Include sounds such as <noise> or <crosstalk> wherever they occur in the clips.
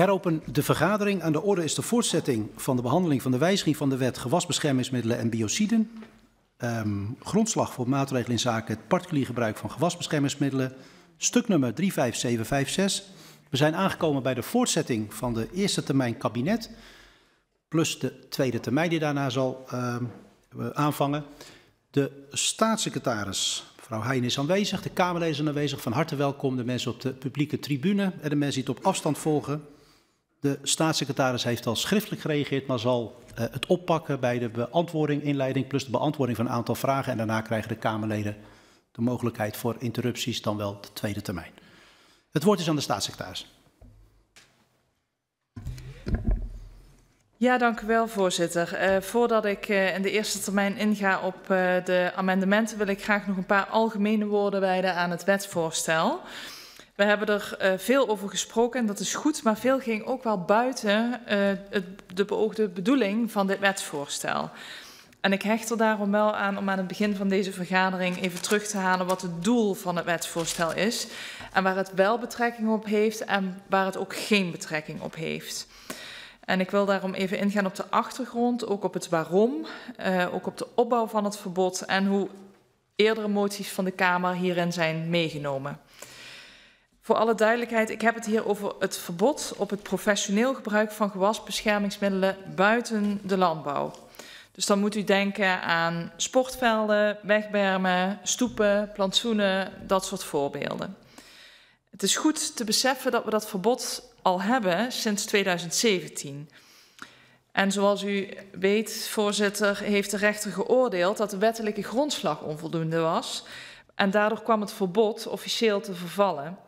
heropen de vergadering. Aan de orde is de voortzetting van de behandeling van de wijziging van de wet gewasbeschermingsmiddelen en biociden. Um, grondslag voor maatregelen in zaken het particulier gebruik van gewasbeschermingsmiddelen. Stuk nummer 35756. We zijn aangekomen bij de voortzetting van de eerste termijn kabinet. Plus de tweede termijn die daarna zal um, aanvangen. De staatssecretaris Mevrouw Heijn is aanwezig, de Kamerleden aanwezig. Van harte welkom de mensen op de publieke tribune en de mensen die het op afstand volgen. De staatssecretaris heeft al schriftelijk gereageerd, maar zal uh, het oppakken bij de beantwoording, inleiding plus de beantwoording van een aantal vragen. En daarna krijgen de Kamerleden de mogelijkheid voor interrupties, dan wel de tweede termijn. Het woord is aan de staatssecretaris. Ja, dank u wel, voorzitter. Uh, voordat ik uh, in de eerste termijn inga op de amendementen, wil ik graag nog een paar algemene woorden wijden aan het wetsvoorstel. We hebben er veel over gesproken en dat is goed, maar veel ging ook wel buiten het, de beoogde bedoeling van dit wetsvoorstel. En ik hecht er daarom wel aan om aan het begin van deze vergadering even terug te halen wat het doel van het wetsvoorstel is. En waar het wel betrekking op heeft en waar het ook geen betrekking op heeft. En ik wil daarom even ingaan op de achtergrond, ook op het waarom, uh, ook op de opbouw van het verbod en hoe eerdere moties van de Kamer hierin zijn meegenomen. Voor alle duidelijkheid, ik heb het hier over het verbod op het professioneel gebruik van gewasbeschermingsmiddelen buiten de landbouw. Dus dan moet u denken aan sportvelden, wegbermen, stoepen, plantsoenen, dat soort voorbeelden. Het is goed te beseffen dat we dat verbod al hebben sinds 2017. En zoals u weet, voorzitter, heeft de rechter geoordeeld dat de wettelijke grondslag onvoldoende was. En daardoor kwam het verbod officieel te vervallen.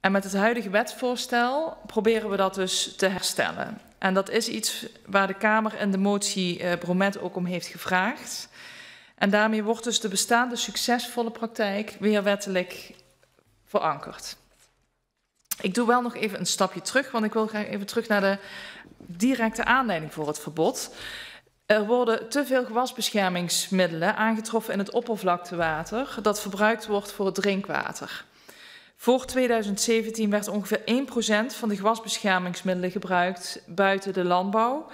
En met het huidige wetsvoorstel proberen we dat dus te herstellen. En dat is iets waar de Kamer en de motie uh, Bromet ook om heeft gevraagd. En daarmee wordt dus de bestaande succesvolle praktijk weer wettelijk verankerd. Ik doe wel nog even een stapje terug, want ik wil graag even terug naar de directe aanleiding voor het verbod. Er worden te veel gewasbeschermingsmiddelen aangetroffen in het oppervlaktewater dat verbruikt wordt voor het drinkwater. Voor 2017 werd ongeveer 1% van de gewasbeschermingsmiddelen gebruikt buiten de landbouw.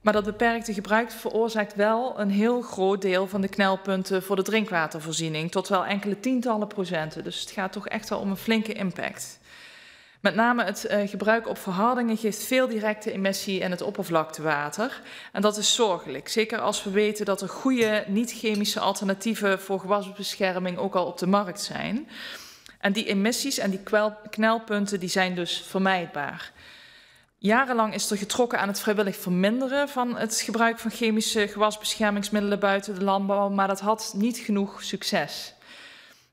Maar dat beperkte gebruik veroorzaakt wel een heel groot deel van de knelpunten voor de drinkwatervoorziening, tot wel enkele tientallen procenten. Dus het gaat toch echt wel om een flinke impact. Met name het uh, gebruik op verhardingen geeft veel directe emissie in het oppervlaktewater. En dat is zorgelijk. Zeker als we weten dat er goede niet-chemische alternatieven voor gewasbescherming ook al op de markt zijn. En die emissies en die knelpunten die zijn dus vermijdbaar. Jarenlang is er getrokken aan het vrijwillig verminderen van het gebruik van chemische gewasbeschermingsmiddelen buiten de landbouw, maar dat had niet genoeg succes.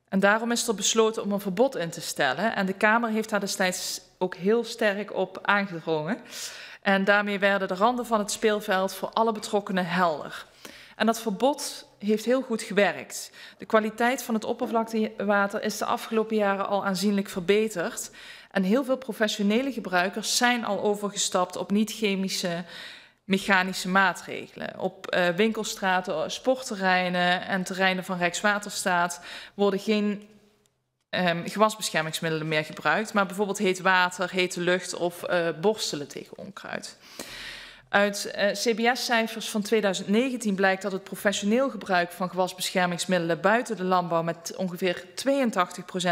En daarom is er besloten om een verbod in te stellen. En de Kamer heeft daar destijds ook heel sterk op aangedrongen. En daarmee werden de randen van het speelveld voor alle betrokkenen helder. En dat verbod heeft heel goed gewerkt. De kwaliteit van het oppervlaktewater is de afgelopen jaren al aanzienlijk verbeterd. En heel veel professionele gebruikers zijn al overgestapt op niet-chemische mechanische maatregelen. Op uh, winkelstraten, sportterreinen en terreinen van Rijkswaterstaat worden geen um, gewasbeschermingsmiddelen meer gebruikt, maar bijvoorbeeld heet water, hete lucht of uh, borstelen tegen onkruid. Uit uh, CBS-cijfers van 2019 blijkt dat het professioneel gebruik van gewasbeschermingsmiddelen buiten de landbouw met ongeveer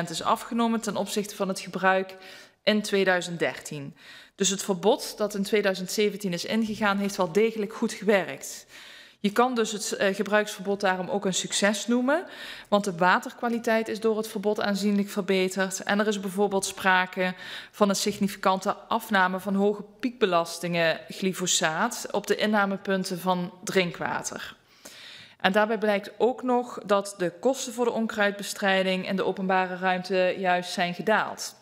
82% is afgenomen ten opzichte van het gebruik in 2013. Dus het verbod dat in 2017 is ingegaan, heeft wel degelijk goed gewerkt. Je kan dus het uh, gebruiksverbod daarom ook een succes noemen, want de waterkwaliteit is door het verbod aanzienlijk verbeterd en er is bijvoorbeeld sprake van een significante afname van hoge piekbelastingen glyfosaat op de innamepunten van drinkwater. En daarbij blijkt ook nog dat de kosten voor de onkruidbestrijding in de openbare ruimte juist zijn gedaald.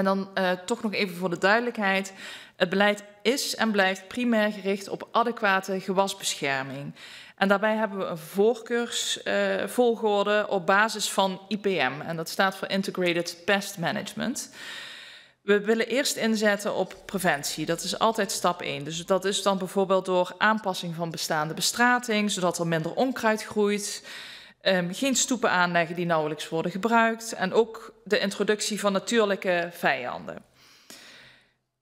En dan uh, toch nog even voor de duidelijkheid. Het beleid is en blijft primair gericht op adequate gewasbescherming. En daarbij hebben we een voorkeursvolgorde uh, op basis van IPM. En dat staat voor Integrated Pest Management. We willen eerst inzetten op preventie. Dat is altijd stap 1. Dus dat is dan bijvoorbeeld door aanpassing van bestaande bestrating, zodat er minder onkruid groeit. Um, geen stoepen aanleggen die nauwelijks worden gebruikt. En ook de introductie van natuurlijke vijanden.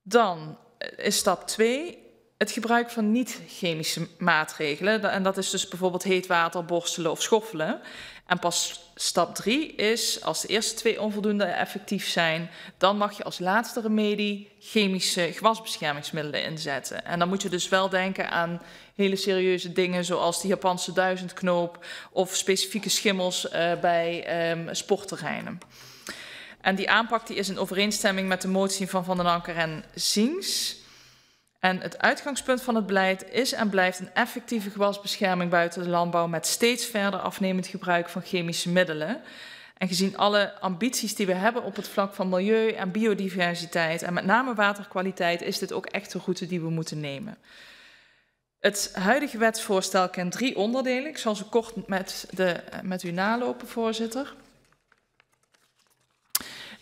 Dan is stap 2 het gebruik van niet-chemische maatregelen. En dat is dus bijvoorbeeld heet water, borstelen of schoffelen. En pas stap 3 is, als de eerste twee onvoldoende effectief zijn, dan mag je als laatste remedie chemische gewasbeschermingsmiddelen inzetten. En dan moet je dus wel denken aan hele serieuze dingen zoals de Japanse duizendknoop of specifieke schimmels uh, bij um, sportterreinen. En die aanpak die is in overeenstemming met de motie van Van den Anker en Zings. En het uitgangspunt van het beleid is en blijft een effectieve gewasbescherming buiten de landbouw met steeds verder afnemend gebruik van chemische middelen. En gezien alle ambities die we hebben op het vlak van milieu en biodiversiteit en met name waterkwaliteit, is dit ook echt de route die we moeten nemen. Het huidige wetsvoorstel kent drie onderdelen. Ik zal ze kort met, de, met u nalopen, voorzitter.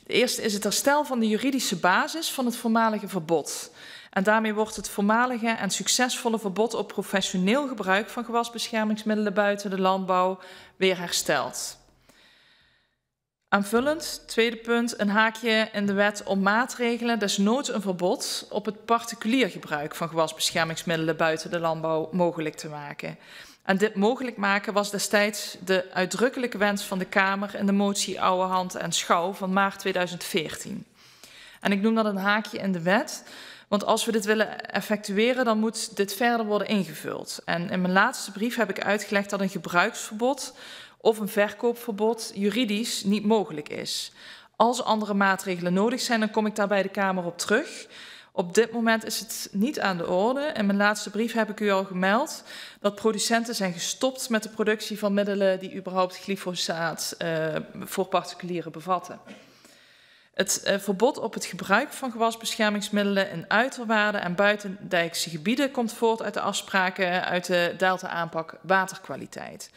De eerste is het herstel van de juridische basis van het voormalige verbod. En daarmee wordt het voormalige en succesvolle verbod op professioneel gebruik van gewasbeschermingsmiddelen buiten de landbouw weer hersteld. Aanvullend, tweede punt, een haakje in de wet om maatregelen, desnoods een verbod op het particulier gebruik van gewasbeschermingsmiddelen buiten de landbouw mogelijk te maken. En dit mogelijk maken was destijds de uitdrukkelijke wens van de Kamer in de motie Oude Hand en Schouw van maart 2014. En ik noem dat een haakje in de wet, want als we dit willen effectueren, dan moet dit verder worden ingevuld. En in mijn laatste brief heb ik uitgelegd dat een gebruiksverbod of een verkoopverbod juridisch niet mogelijk is. Als andere maatregelen nodig zijn, dan kom ik daar bij de Kamer op terug. Op dit moment is het niet aan de orde. In mijn laatste brief heb ik u al gemeld dat producenten zijn gestopt met de productie van middelen die überhaupt glyfosaat uh, voor particulieren bevatten. Het uh, verbod op het gebruik van gewasbeschermingsmiddelen in uiterwaarden en buitendijkse gebieden komt voort uit de afspraken uit de Delta-aanpak waterkwaliteit.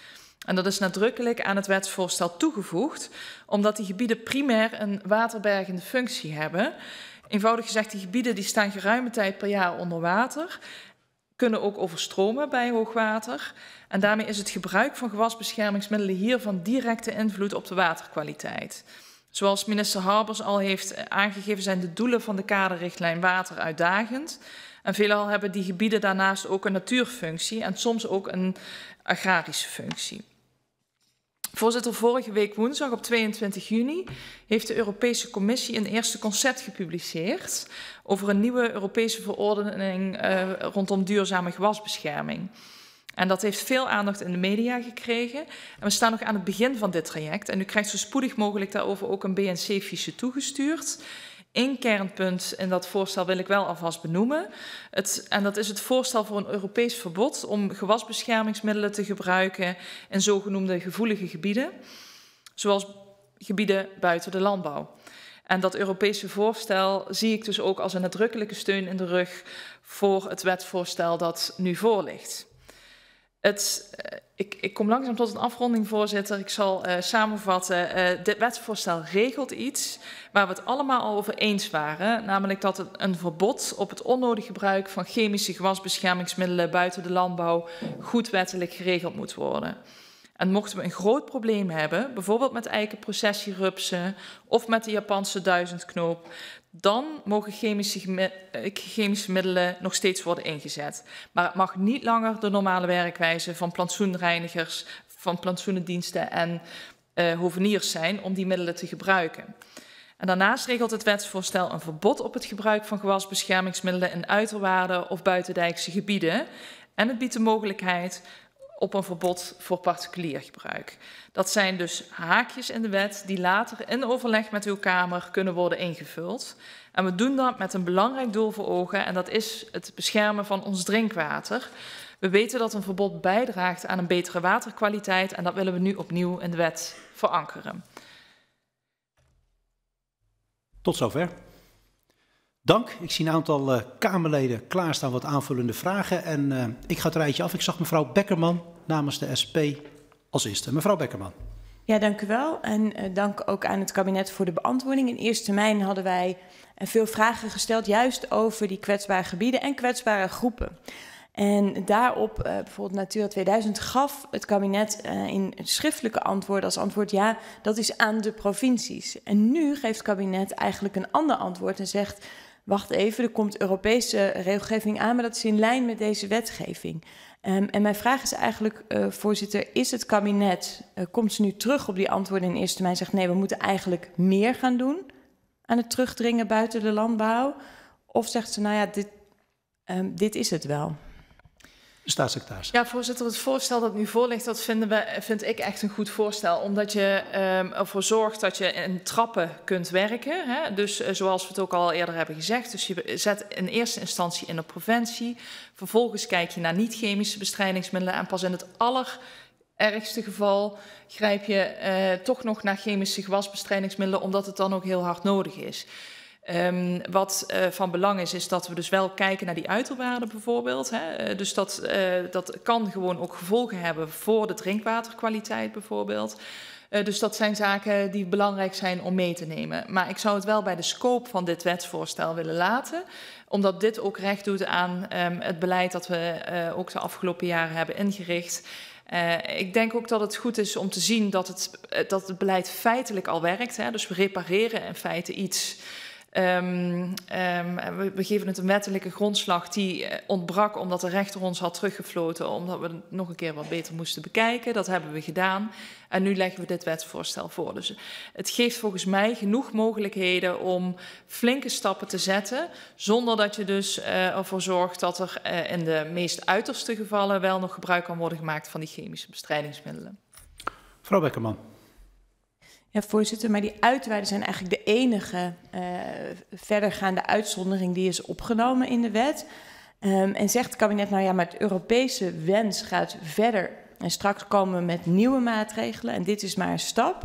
En dat is nadrukkelijk aan het wetsvoorstel toegevoegd, omdat die gebieden primair een waterbergende functie hebben. Eenvoudig gezegd, die gebieden die staan geruime tijd per jaar onder water, kunnen ook overstromen bij hoogwater. En daarmee is het gebruik van gewasbeschermingsmiddelen hier van directe invloed op de waterkwaliteit. Zoals minister Harbers al heeft aangegeven, zijn de doelen van de kaderrichtlijn water uitdagend. En veelal hebben die gebieden daarnaast ook een natuurfunctie en soms ook een agrarische functie. Voorzitter, vorige week woensdag op 22 juni heeft de Europese Commissie een eerste concept gepubliceerd over een nieuwe Europese verordening uh, rondom duurzame gewasbescherming. En dat heeft veel aandacht in de media gekregen. En we staan nog aan het begin van dit traject. En u krijgt zo spoedig mogelijk daarover ook een BNC-fiche toegestuurd. Eén kernpunt in dat voorstel wil ik wel alvast benoemen. Het, en dat is het voorstel voor een Europees verbod om gewasbeschermingsmiddelen te gebruiken in zogenoemde gevoelige gebieden, zoals gebieden buiten de landbouw. En dat Europese voorstel zie ik dus ook als een nadrukkelijke steun in de rug voor het wetsvoorstel dat nu voor ligt. Het, uh, ik, ik, kom langzaam tot een afronding, voorzitter. Ik zal uh, samenvatten. Uh, dit wetsvoorstel regelt iets waar we het allemaal al over eens waren. Namelijk dat een verbod op het onnodig gebruik van chemische gewasbeschermingsmiddelen buiten de landbouw goed wettelijk geregeld moet worden. En mochten we een groot probleem hebben, bijvoorbeeld met eikenprocessierupsen of met de Japanse duizendknoop, dan mogen chemische, eh, chemische middelen nog steeds worden ingezet. Maar het mag niet langer de normale werkwijze van plantsoenreinigers, van plantsoenendiensten en uh, hoveniers zijn om die middelen te gebruiken. En daarnaast regelt het wetsvoorstel een verbod op het gebruik van gewasbeschermingsmiddelen in uiterwaarden of buitendijkse gebieden. En het biedt de mogelijkheid op een verbod voor particulier gebruik. Dat zijn dus haakjes in de wet die later in overleg met uw Kamer kunnen worden ingevuld. En we doen dat met een belangrijk doel voor ogen en dat is het beschermen van ons drinkwater. We weten dat een verbod bijdraagt aan een betere waterkwaliteit en dat willen we nu opnieuw in de wet verankeren. Tot zover. Dank. Ik zie een aantal uh, Kamerleden klaarstaan wat aanvullende vragen. En uh, ik ga het rijtje af. Ik zag mevrouw Bekkerman namens de SP als eerste. Mevrouw Bekkerman. Ja, dank u wel. En uh, dank ook aan het kabinet voor de beantwoording. In eerste termijn hadden wij veel vragen gesteld, juist over die kwetsbare gebieden en kwetsbare groepen. En daarop, bijvoorbeeld Natura 2000, gaf het kabinet in schriftelijke antwoord als antwoord ja, dat is aan de provincies. En nu geeft het kabinet eigenlijk een ander antwoord en zegt wacht even, er komt Europese regelgeving aan, maar dat is in lijn met deze wetgeving. Um, en mijn vraag is eigenlijk, uh, voorzitter, is het kabinet, uh, komt ze nu terug op die antwoorden in eerste termijn, zegt nee, we moeten eigenlijk meer gaan doen aan het terugdringen buiten de landbouw? Of zegt ze, nou ja, dit, um, dit is het wel? Staatssecretaris. Ja, voorzitter, het voorstel dat nu voor ligt, dat vinden we, vind ik echt een goed voorstel. Omdat je um, ervoor zorgt dat je in trappen kunt werken. Hè? Dus uh, zoals we het ook al eerder hebben gezegd. Dus je zet in eerste instantie in op preventie. Vervolgens kijk je naar niet-chemische bestrijdingsmiddelen. En pas in het allerergste geval grijp je uh, toch nog naar chemische gewasbestrijdingsmiddelen. Omdat het dan ook heel hard nodig is. Um, wat uh, van belang is, is dat we dus wel kijken naar die uiterwaarden bijvoorbeeld. Hè. Uh, dus dat, uh, dat kan gewoon ook gevolgen hebben voor de drinkwaterkwaliteit bijvoorbeeld. dus dat zijn zaken die belangrijk zijn om mee te nemen. Maar ik zou het wel bij de scope van dit wetsvoorstel willen laten. Omdat dit ook recht doet aan um, het beleid dat we ook de afgelopen jaren hebben ingericht. Ik denk ook dat het goed is om te zien dat het, dat het beleid feitelijk al werkt. Hè. Dus we repareren in feite iets Um, um, we, geven het een wettelijke grondslag die uh, ontbrak omdat de rechter ons had teruggefloten, omdat we het nog een keer wat beter moesten bekijken. Dat hebben we gedaan. En nu leggen we dit wetsvoorstel voor. Dus het geeft volgens mij genoeg mogelijkheden om flinke stappen te zetten, zonder dat je dus uh, ervoor zorgt dat er uh, in de meest uiterste gevallen wel nog gebruik kan worden gemaakt van die chemische bestrijdingsmiddelen. Mevrouw Bekkerman. Ja, voorzitter, maar die uitweiden zijn eigenlijk de enige uh, verdergaande uitzondering die is opgenomen in de wet. Um, en zegt het kabinet, nou ja, maar het Europese wens gaat verder en straks komen we met nieuwe maatregelen en dit is maar een stap.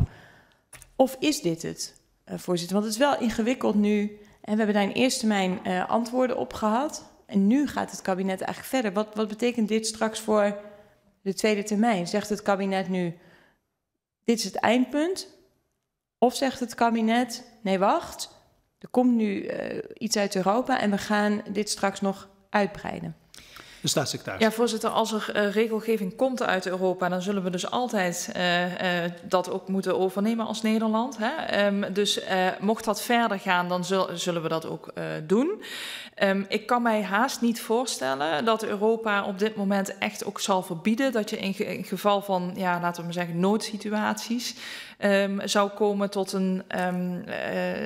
Of is dit het, uh, voorzitter? Want het is wel ingewikkeld nu en we hebben daar in eerste termijn uh, antwoorden op gehad. En nu gaat het kabinet eigenlijk verder. Wat, wat betekent dit straks voor de tweede termijn? Zegt het kabinet nu, dit is het eindpunt, of zegt het kabinet: nee, wacht, er komt nu uh, iets uit Europa en we gaan dit straks nog uitbreiden. De staatssecretaris. Ja, voorzitter, als er uh, regelgeving komt uit Europa, dan zullen we dus altijd uh, uh, dat ook moeten overnemen als Nederland. Hè? Um, dus mocht dat verder gaan, dan zul, zullen we dat ook doen. Um, ik kan mij haast niet voorstellen dat Europa op dit moment echt ook zal verbieden dat je in, ge in geval van, ja, laten we maar zeggen, noodsituaties um, zou komen tot een,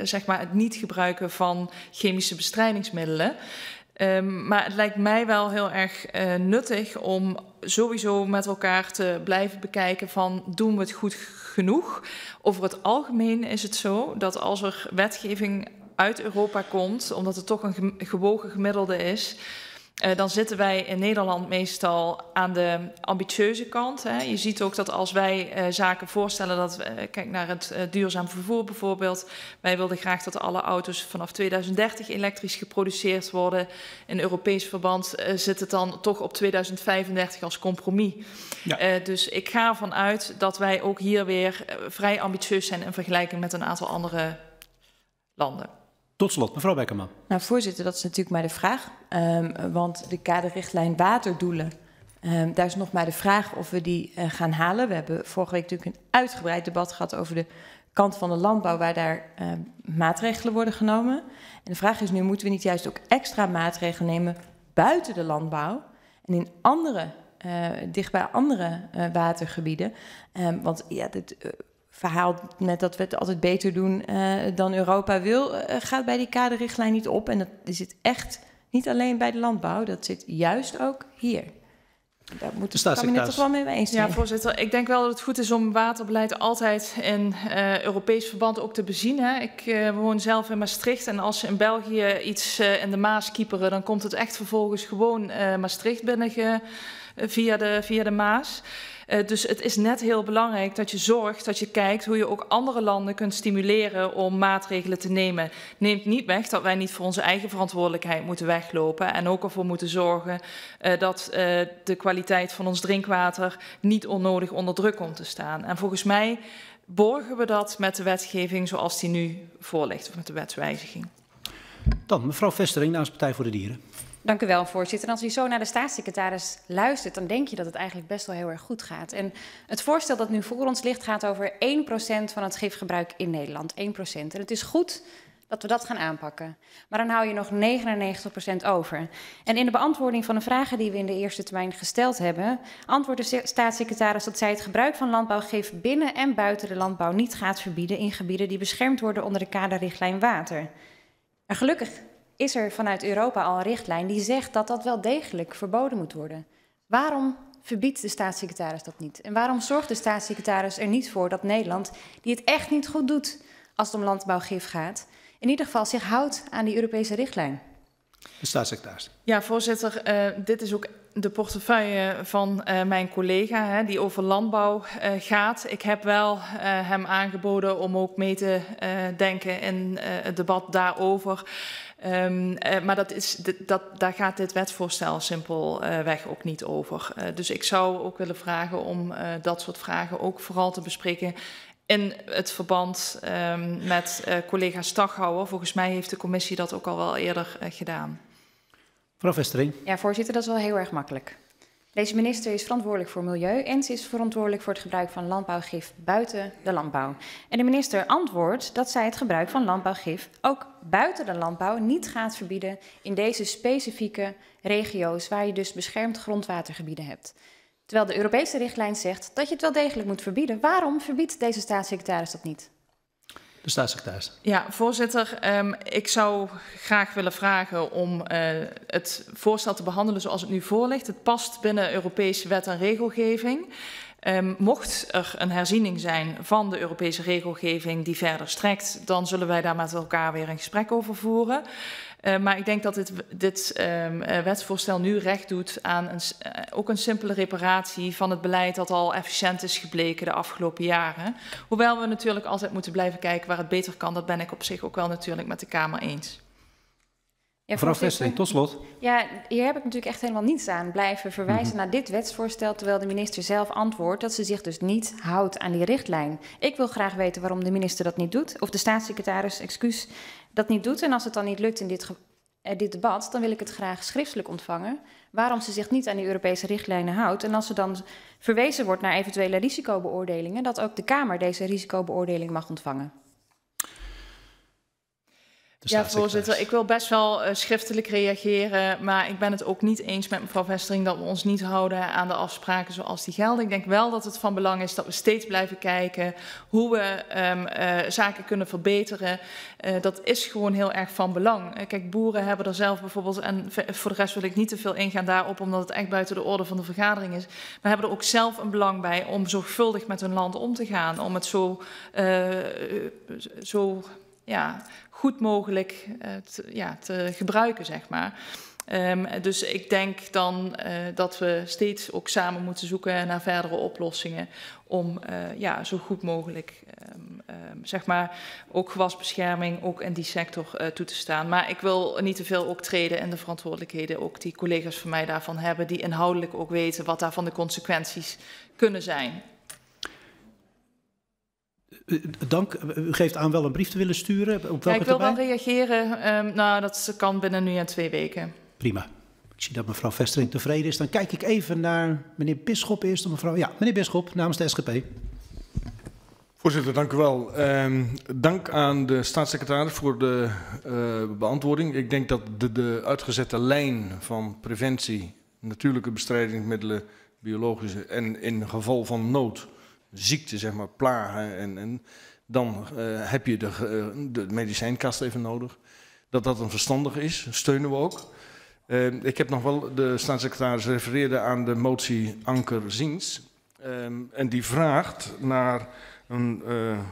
zeg maar, het niet gebruiken van chemische bestrijdingsmiddelen. Um, maar het lijkt mij wel heel erg uh, nuttig om sowieso met elkaar te blijven bekijken van doen we het goed genoeg. Over het algemeen is het zo dat als er wetgeving uit Europa komt, omdat het toch een gewogen gemiddelde is, Uh, dan zitten wij in Nederland meestal aan de ambitieuze kant. Hè. Je ziet ook dat als wij uh, zaken voorstellen, dat uh, kijk naar het duurzaam vervoer bijvoorbeeld. Wij wilden graag dat alle auto's vanaf 2030 elektrisch geproduceerd worden. In Europees verband zit het dan toch op 2035 als compromis. Ja. dus ik ga ervan uit dat wij ook hier weer vrij ambitieus zijn in vergelijking met een aantal andere landen. Tot slot, mevrouw Bekkerman. Nou, voorzitter, dat is natuurlijk maar de vraag. Um, want de kaderrichtlijn waterdoelen, um, daar is nog maar de vraag of we die uh, gaan halen. We hebben vorige week natuurlijk een uitgebreid debat gehad over de kant van de landbouw, waar daar uh, maatregelen worden genomen. En de vraag is nu, moeten we niet juist ook extra maatregelen nemen buiten de landbouw en in andere, uh, dicht bij andere uh, watergebieden? Want ja, dit, verhaal met dat we het altijd beter doen uh, dan Europa wil, uh, gaat bij die kaderrichtlijn niet op. En dat zit echt niet alleen bij de landbouw, dat zit juist ook hier. Daar moet het kabinet toch wel mee eens zijn. Ja, voorzitter. Ik denk wel dat het goed is om waterbeleid altijd in uh, Europees verband ook te bezien. Hè. Ik uh, woon zelf in Maastricht en als ze in België iets uh, in de Maas kieperen, dan komt het echt vervolgens gewoon Maastricht binnen via, de, via de Maas. Uh, dus het is net heel belangrijk dat je zorgt dat je kijkt hoe je ook andere landen kunt stimuleren om maatregelen te nemen. Neemt niet weg dat wij niet voor onze eigen verantwoordelijkheid moeten weglopen en ook ervoor moeten zorgen uh, dat uh, de kwaliteit van ons drinkwater niet onnodig onder druk komt te staan. En volgens mij borgen we dat met de wetgeving zoals die nu voorligt, of met de wetswijziging. Dan mevrouw Vestering namens Partij voor de Dieren. Dank u wel, voorzitter. Als u zo naar de staatssecretaris luistert, dan denk je dat het eigenlijk best wel heel erg goed gaat. En het voorstel dat nu voor ons ligt gaat over 1% van het gifgebruik in Nederland. 1%. En het is goed dat we dat gaan aanpakken. Maar dan hou je nog 99% over. En in de beantwoording van de vragen die we in de eerste termijn gesteld hebben, antwoordt de staatssecretaris dat zij het gebruik van landbouwgif binnen en buiten de landbouw niet gaat verbieden in gebieden die beschermd worden onder de kaderrichtlijn water. En gelukkig is er vanuit Europa al een richtlijn die zegt dat dat wel degelijk verboden moet worden. Waarom verbiedt de staatssecretaris dat niet? En waarom zorgt de staatssecretaris er niet voor dat Nederland, die het echt niet goed doet als het om landbouwgif gaat, in ieder geval zich houdt aan die Europese richtlijn? De staatssecretaris. Ja, voorzitter, uh, dit is ook de portefeuille van uh, mijn collega hè, die over landbouw uh, gaat. Ik heb wel hem aangeboden om ook mee te denken in het debat daarover. Um, uh, maar dat is, dat, daar gaat dit wetsvoorstel simpelweg uh, ook niet over. Uh, dus ik zou ook willen vragen om dat soort vragen ook vooral te bespreken in het verband um, met collega Staghouwer. Volgens mij heeft de commissie dat ook al wel eerder gedaan. Mevrouw Vestering. Ja, voorzitter, dat is wel heel erg makkelijk. Deze minister is verantwoordelijk voor milieu en ze is verantwoordelijk voor het gebruik van landbouwgif buiten de landbouw. En de minister antwoordt dat zij het gebruik van landbouwgif ook buiten de landbouw niet gaat verbieden in deze specifieke regio's waar je dus beschermd grondwatergebieden hebt. Terwijl de Europese richtlijn zegt dat je het wel degelijk moet verbieden. Waarom verbiedt deze staatssecretaris dat niet? De staatssecretaris. Ja, voorzitter. Um, ik zou graag willen vragen om uh, het voorstel te behandelen zoals het nu voorligt. Het past binnen Europese wet en regelgeving. Um, mocht er een herziening zijn van de Europese regelgeving die verder strekt, dan zullen wij daar met elkaar weer een gesprek over voeren. Uh, maar ik denk dat dit, dit um, uh, wetsvoorstel nu recht doet aan een, uh, ook een simpele reparatie van het beleid dat al efficiënt is gebleken de afgelopen jaren. Hoewel we natuurlijk altijd moeten blijven kijken waar het beter kan. Dat ben ik op zich ook wel natuurlijk met de Kamer eens. Ja, Mevrouw Vestering, tot slot. Ja, hier heb ik natuurlijk echt helemaal niets aan. Blijven verwijzen mm -hmm. naar dit wetsvoorstel, terwijl de minister zelf antwoordt dat ze zich dus niet houdt aan die richtlijn. Ik wil graag weten waarom de minister dat niet doet, of de staatssecretaris, excuus, dat niet doet. En als het dan niet lukt in dit, uh, dit debat, dan wil ik het graag schriftelijk ontvangen. Waarom ze zich niet aan die Europese richtlijnen houdt. En als er dan verwezen wordt naar eventuele risicobeoordelingen, dat ook de Kamer deze risicobeoordeling mag ontvangen. Ja, voorzitter. Ik wil best wel uh, schriftelijk reageren. Maar ik ben het ook niet eens met mevrouw Vestering dat we ons niet houden aan de afspraken zoals die gelden. Ik denk wel dat het van belang is dat we steeds blijven kijken hoe we um, uh, zaken kunnen verbeteren. Uh, dat is gewoon heel erg van belang. kijk, boeren hebben er zelf bijvoorbeeld, en voor de rest wil ik niet te veel ingaan daarop, omdat het echt buiten de orde van de vergadering is. Maar hebben er ook zelf een belang bij om zorgvuldig met hun land om te gaan. Om het zo, zo ja, goed mogelijk uh, te, ja, te gebruiken, zeg maar. Um, dus ik denk dan uh, dat we steeds ook samen moeten zoeken naar verdere oplossingen om uh, ja, zo goed mogelijk um, um, zeg maar ook gewasbescherming ook in die sector toe te staan. Maar ik wil niet te veel ook treden in de verantwoordelijkheden ook die collega's van mij daarvan hebben, die inhoudelijk ook weten wat daarvan de consequenties kunnen zijn. Dank. U geeft aan wel een brief te willen sturen. Op welke ja, ik wil termijn? wel reageren. Um, nou, dat kan binnen nu en twee weken. Prima. Ik zie dat mevrouw Vestering tevreden is. Dan kijk ik even naar meneer Bisschop eerst. Of mevrouw... Ja, meneer Bisschop, namens de SGP. Voorzitter, dank u wel. Um, dank aan de staatssecretaris voor de uh, beantwoording. Ik denk dat de, de uitgezette lijn van preventie, natuurlijke bestrijdingsmiddelen, biologische en in geval van nood ziekte, zeg maar, plagen. En, en dan uh, heb je de, uh, de medicijnkast even nodig. Dat dat een verstandig is, steunen we ook. Uh, ik heb nog wel, de staatssecretaris refereerde aan de motie Anker Ziens. Um, en die vraagt naar een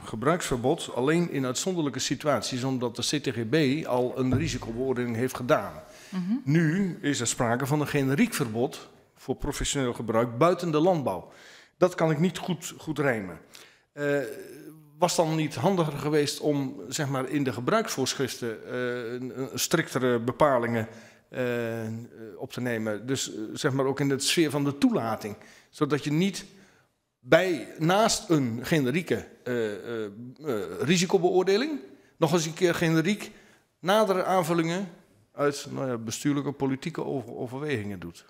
gebruiksverbod alleen in uitzonderlijke situaties, omdat de CTGB al een risicobeoordeling heeft gedaan. Mm -hmm. Nu is er sprake van een generiek verbod voor professioneel gebruik buiten de landbouw. Dat kan ik niet goed, goed rijmen. Uh, was dan niet handiger geweest om zeg maar, in de gebruiksvoorschriften uh, striktere bepalingen uh, op te nemen? Dus zeg maar ook in de sfeer van de toelating. Zodat je niet bij, naast een generieke risicobeoordeling nog eens een keer generiek nadere aanvullingen uit nou ja, bestuurlijke politieke over, overwegingen doet.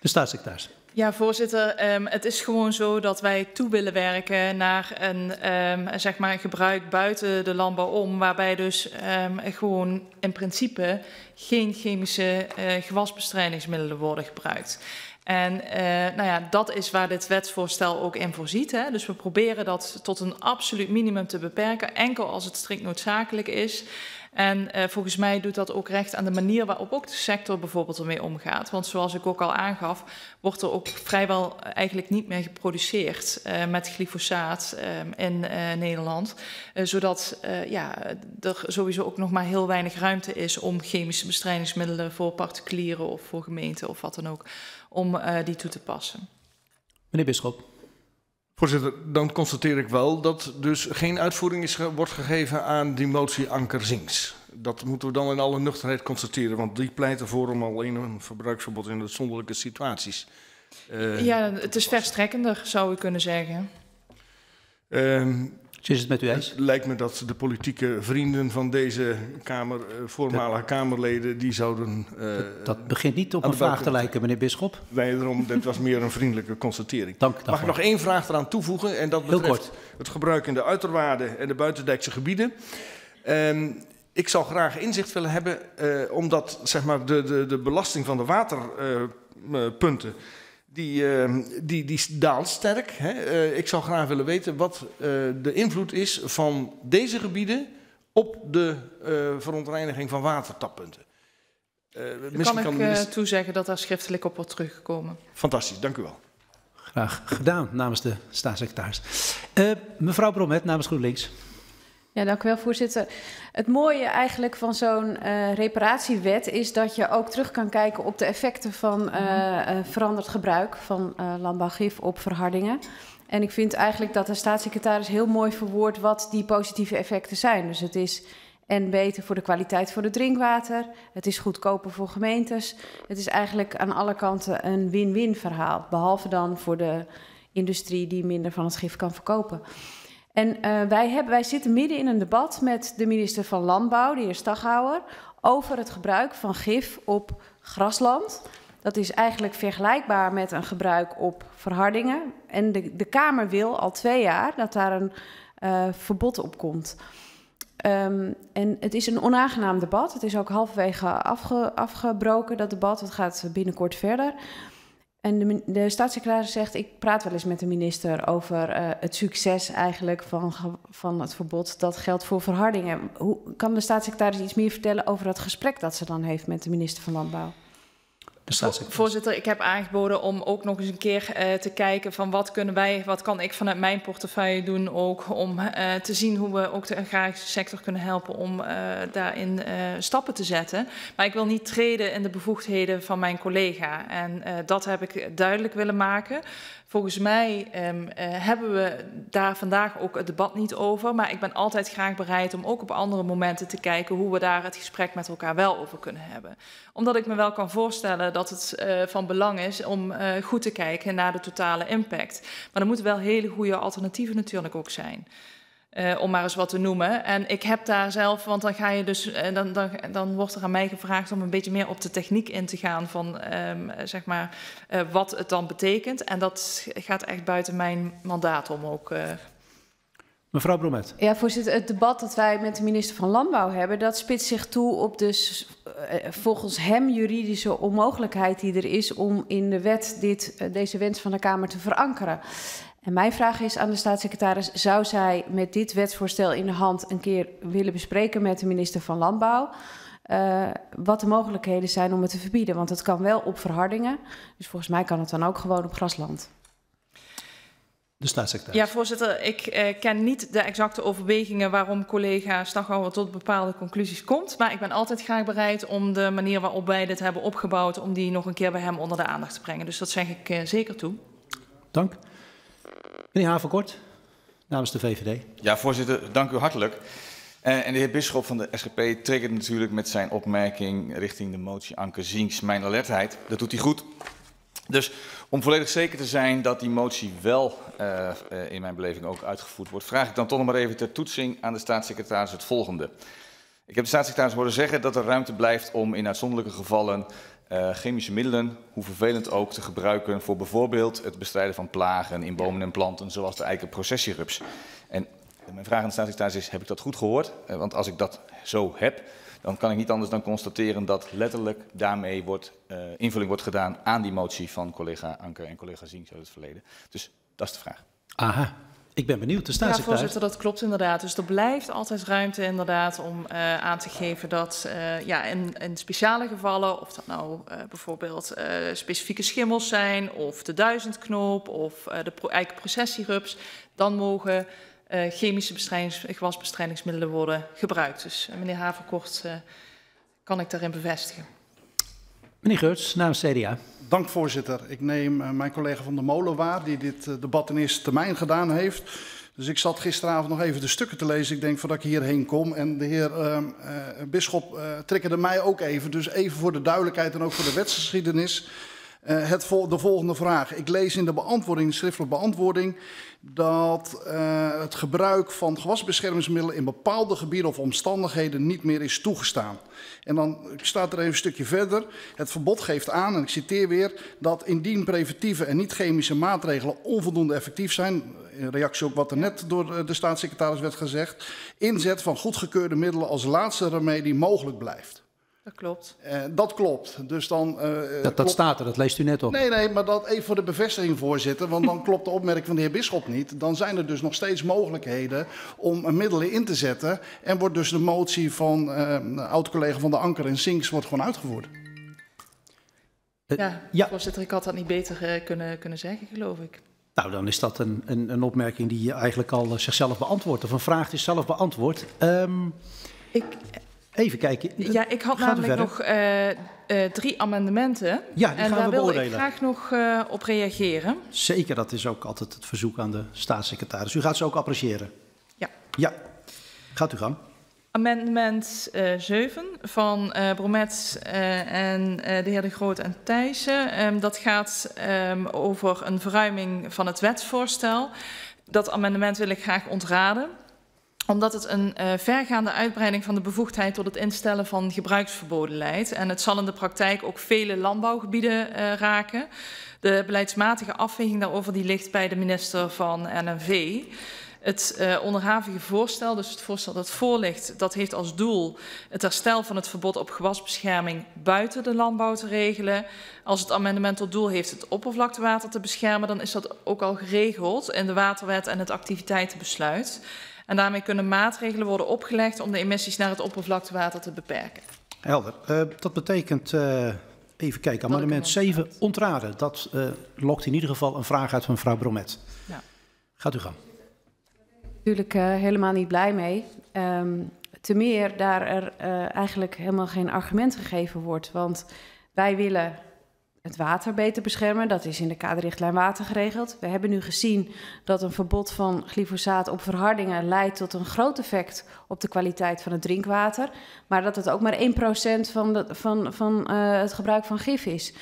De staatssecretaris. Ja, voorzitter. Um, het is gewoon zo dat wij toe willen werken naar een um, zeg maar gebruik buiten de landbouw om, waarbij dus um, gewoon in principe geen chemische uh, gewasbestrijdingsmiddelen worden gebruikt. En uh, nou ja, dat is waar dit wetsvoorstel ook in voorziet. Hè. Dus we proberen dat tot een absoluut minimum te beperken, enkel als het strikt noodzakelijk is. En uh, volgens mij doet dat ook recht aan de manier waarop ook de sector bijvoorbeeld ermee omgaat. Want zoals ik ook al aangaf, wordt er ook vrijwel eigenlijk niet meer geproduceerd uh, met glyfosaat in Nederland. zodat ja, er sowieso ook nog maar heel weinig ruimte is om chemische bestrijdingsmiddelen voor particulieren of voor gemeenten of wat dan ook, om die toe te passen. Meneer Bisschop. Voorzitter, dan constateer ik wel dat dus geen uitvoering is, wordt gegeven aan die motie Anker Zinks. Dat moeten we dan in alle nuchterheid constateren, want die pleit ervoor om alleen een verbruiksverbod in uitzonderlijke situaties. Uh, ja, het is verstrekkender, zou u kunnen zeggen. Uh, is het met u eens? Het lijkt me dat de politieke vrienden van deze Kamer, uh, voormalige de, Kamerleden, die zouden... Uh, dat, dat, begint niet op een vraag te lijken, meneer Bisschop. Wederom, dit was meer een vriendelijke constatering. Dank Mag ik nog één vraag eraan toevoegen? En dat betreft het gebruik in de uiterwaarden en de buitendijkse gebieden. Um, ik zou graag inzicht willen hebben, uh, omdat zeg maar, de, de, de belasting van de waterpunten... Uh, die, uh, die, die daalt sterk. Hè? Uh, ik zou graag willen weten wat uh, de invloed is van deze gebieden op de verontreiniging van watertappunten. kan ik kan toezeggen dat daar schriftelijk op wordt teruggekomen. Fantastisch, dank u wel. Graag gedaan namens de staatssecretaris. mevrouw Bromet namens GroenLinks. Ja, dank u wel, voorzitter. Het mooie eigenlijk van zo'n uh, reparatiewet is dat je ook terug kan kijken op de effecten van uh, uh, veranderd gebruik van landbouwgif op verhardingen. En ik vind eigenlijk dat de staatssecretaris heel mooi verwoordt wat die positieve effecten zijn. Dus het is en beter voor de kwaliteit voor het drinkwater. Het is goedkoper voor gemeentes. Het is eigenlijk aan alle kanten een win-win verhaal. Behalve dan voor de industrie die minder van het gif kan verkopen. En uh, wij, hebben, wij zitten midden in een debat met de minister van Landbouw, de heer Staghouwer, over het gebruik van gif op grasland. Dat is eigenlijk vergelijkbaar met een gebruik op verhardingen. En de, de Kamer wil al twee jaar dat daar een uh, verbod op komt. Um, en het is een onaangenaam debat. Het is ook halverwege afge, afgebroken, dat debat. Het gaat binnenkort verder. En de, staatssecretaris zegt, ik praat wel eens met de minister over uh, het succes eigenlijk van, van het verbod. Dat geldt voor verhardingen. Hoe, kan de staatssecretaris iets meer vertellen over dat gesprek dat ze dan heeft met de minister van Landbouw? Voorzitter, ik heb aangeboden om ook nog eens een keer uh, te kijken van wat kunnen wij, wat kan ik vanuit mijn portefeuille doen ook om uh, te zien hoe we ook de agrarische sector kunnen helpen om uh, daarin stappen te zetten. Maar ik wil niet treden in de bevoegdheden van mijn collega en dat heb ik duidelijk willen maken. Volgens mij um, uh, hebben we daar vandaag ook het debat niet over. Maar ik ben altijd graag bereid om ook op andere momenten te kijken hoe we daar het gesprek met elkaar wel over kunnen hebben. Omdat ik me wel kan voorstellen dat het uh, van belang is om uh, goed te kijken naar de totale impact. Maar er moeten wel hele goede alternatieven natuurlijk ook zijn. Uh, om maar eens wat te noemen. En ik heb daar zelf, want dan ga je dus, uh, dan, dan, dan wordt er aan mij gevraagd om een beetje meer op de techniek in te gaan van um, zeg maar uh, wat het dan betekent. En dat gaat echt buiten mijn mandaat om ook. Mevrouw Bromet. Ja, voorzitter, het debat dat wij met de minister van Landbouw hebben, dat spitst zich toe op dus volgens hem juridische onmogelijkheid die er is om in de wet dit, deze wens van de Kamer te verankeren. En mijn vraag is aan de staatssecretaris: zou zij met dit wetsvoorstel in de hand een keer willen bespreken met de minister van Landbouw? Uh, wat de mogelijkheden zijn om het te verbieden? Want het kan wel op verhardingen. Dus volgens mij kan het dan ook gewoon op grasland. De staatssecretaris. Ja, voorzitter. Ik eh, ken niet de exacte overwegingen waarom collega Staghouwer tot bepaalde conclusies komt. Maar ik ben altijd graag bereid om de manier waarop wij dit hebben opgebouwd, om die nog een keer bij hem onder de aandacht te brengen. Dus dat zeg ik uh, zeker toe. Dank. Meneer Havenkort, namens de VVD. Ja, voorzitter, dank u hartelijk. Uh, en de heer Bisschop van de SGP triggert natuurlijk met zijn opmerking richting de motie Anke Zinks mijn alertheid. Dat doet hij goed. Dus om volledig zeker te zijn dat die motie wel uh, uh, in mijn beleving ook uitgevoerd wordt, vraag ik dan toch nog maar even ter toetsing aan de staatssecretaris het volgende. Ik heb de staatssecretaris horen zeggen dat er ruimte blijft om in uitzonderlijke gevallen chemische middelen, hoe vervelend ook, te gebruiken voor bijvoorbeeld het bestrijden van plagen in bomen en planten, zoals de eikenprocessierups. En mijn vraag aan de staatssecretaris is, heb ik dat goed gehoord? Uh, want als ik dat zo heb, dan kan ik niet anders dan constateren dat letterlijk daarmee wordt, uh, invulling wordt gedaan aan die motie van collega Anker en collega Zinks uit het verleden. Dus dat is de vraag. Aha. Ik ben benieuwd, de staatssecretaris. Ja, voorzitter, dat klopt inderdaad. Dus er blijft altijd ruimte inderdaad om uh, aan te geven dat uh, ja, in, in, speciale gevallen, of dat nou uh, bijvoorbeeld specifieke schimmels zijn, of de duizendknoop, of de pro eigen processierups, dan mogen chemische bestrijdings, gewasbestrijdingsmiddelen worden gebruikt. Dus meneer Haverkort, kan ik daarin bevestigen. Meneer Geurts, namens CDA. Dank voorzitter. Ik neem uh, mijn collega van de Molen waar, die dit uh, debat in eerste termijn gedaan heeft. Dus ik zat gisteravond nog even de stukken te lezen. Ik denk voordat ik hierheen kom. En de heer uh, Bisschop triggerde mij ook even. Dus even voor de duidelijkheid en ook voor de wetsgeschiedenis. Het vol de volgende vraag. Ik lees in de beantwoording, schriftelijke beantwoording dat uh, het gebruik van gewasbeschermingsmiddelen in bepaalde gebieden of omstandigheden niet meer is toegestaan. En dan staat er even een stukje verder. Het verbod geeft aan, en ik citeer weer, dat indien preventieve en niet-chemische maatregelen onvoldoende effectief zijn, in reactie op wat er net door de staatssecretaris werd gezegd, inzet van goedgekeurde middelen als laatste remedie mogelijk blijft. Dat klopt. Uh, dat klopt. Dus dan, uh, dat, dat klopt... staat er, dat leest u net op. Nee, nee, maar dat even voor de bevestiging, voorzitter. Want dan klopt de opmerking van de heer Bisschop niet. Dan zijn er dus nog steeds mogelijkheden om middelen in te zetten. En wordt dus de motie van uh, oud-collega van de Anker en Sinks wordt gewoon uitgevoerd. Ja, ja, voorzitter, ik had dat niet beter kunnen, kunnen zeggen, geloof ik. Nou, dan is dat een, een, een opmerking die eigenlijk al zichzelf beantwoordt. Of een vraag die zelf beantwoordt. Um, ik Even kijken. Ja, ik had namelijk nog uh, uh, drie amendementen. Ja, die en gaan daar we wil ik graag nog uh, op reageren. Zeker, dat is ook altijd het verzoek aan de staatssecretaris. U gaat ze ook appreciëren? Ja. Ja, gaat u gang. Amendement 7 van Bromet en de heer De Groot en Thijssen. Um, dat gaat um, over een verruiming van het wetsvoorstel. Dat amendement wil ik graag ontraden omdat het een uh, vergaande uitbreiding van de bevoegdheid tot het instellen van gebruiksverboden leidt. En het zal in de praktijk ook vele landbouwgebieden uh, raken. De beleidsmatige afweging daarover die ligt bij de minister van NNV. Het uh, onderhavige voorstel, dus het voorstel dat voorligt, dat heeft als doel het herstel van het verbod op gewasbescherming buiten de landbouw te regelen. Als het amendement tot doel heeft het oppervlaktewater te beschermen, dan is dat ook al geregeld in de waterwet en het activiteitenbesluit. En daarmee kunnen maatregelen worden opgelegd om de emissies naar het oppervlaktewater te beperken. Helder. Uh, dat betekent, uh, even kijken, amendement 7 ontraden. Dat uh, lokt in ieder geval een vraag uit van mevrouw Bromet. Ja. Gaat u gang. Natuurlijk helemaal niet blij mee. Um, te meer daar er eigenlijk helemaal geen argument gegeven wordt. Want wij willen het water beter beschermen. Dat is in de kaderrichtlijn water geregeld. We hebben nu gezien dat een verbod van glyfosaat op verhardingen leidt tot een groot effect op de kwaliteit van het drinkwater. Maar dat het ook maar 1% van, de, van, van uh, het gebruik van gif is.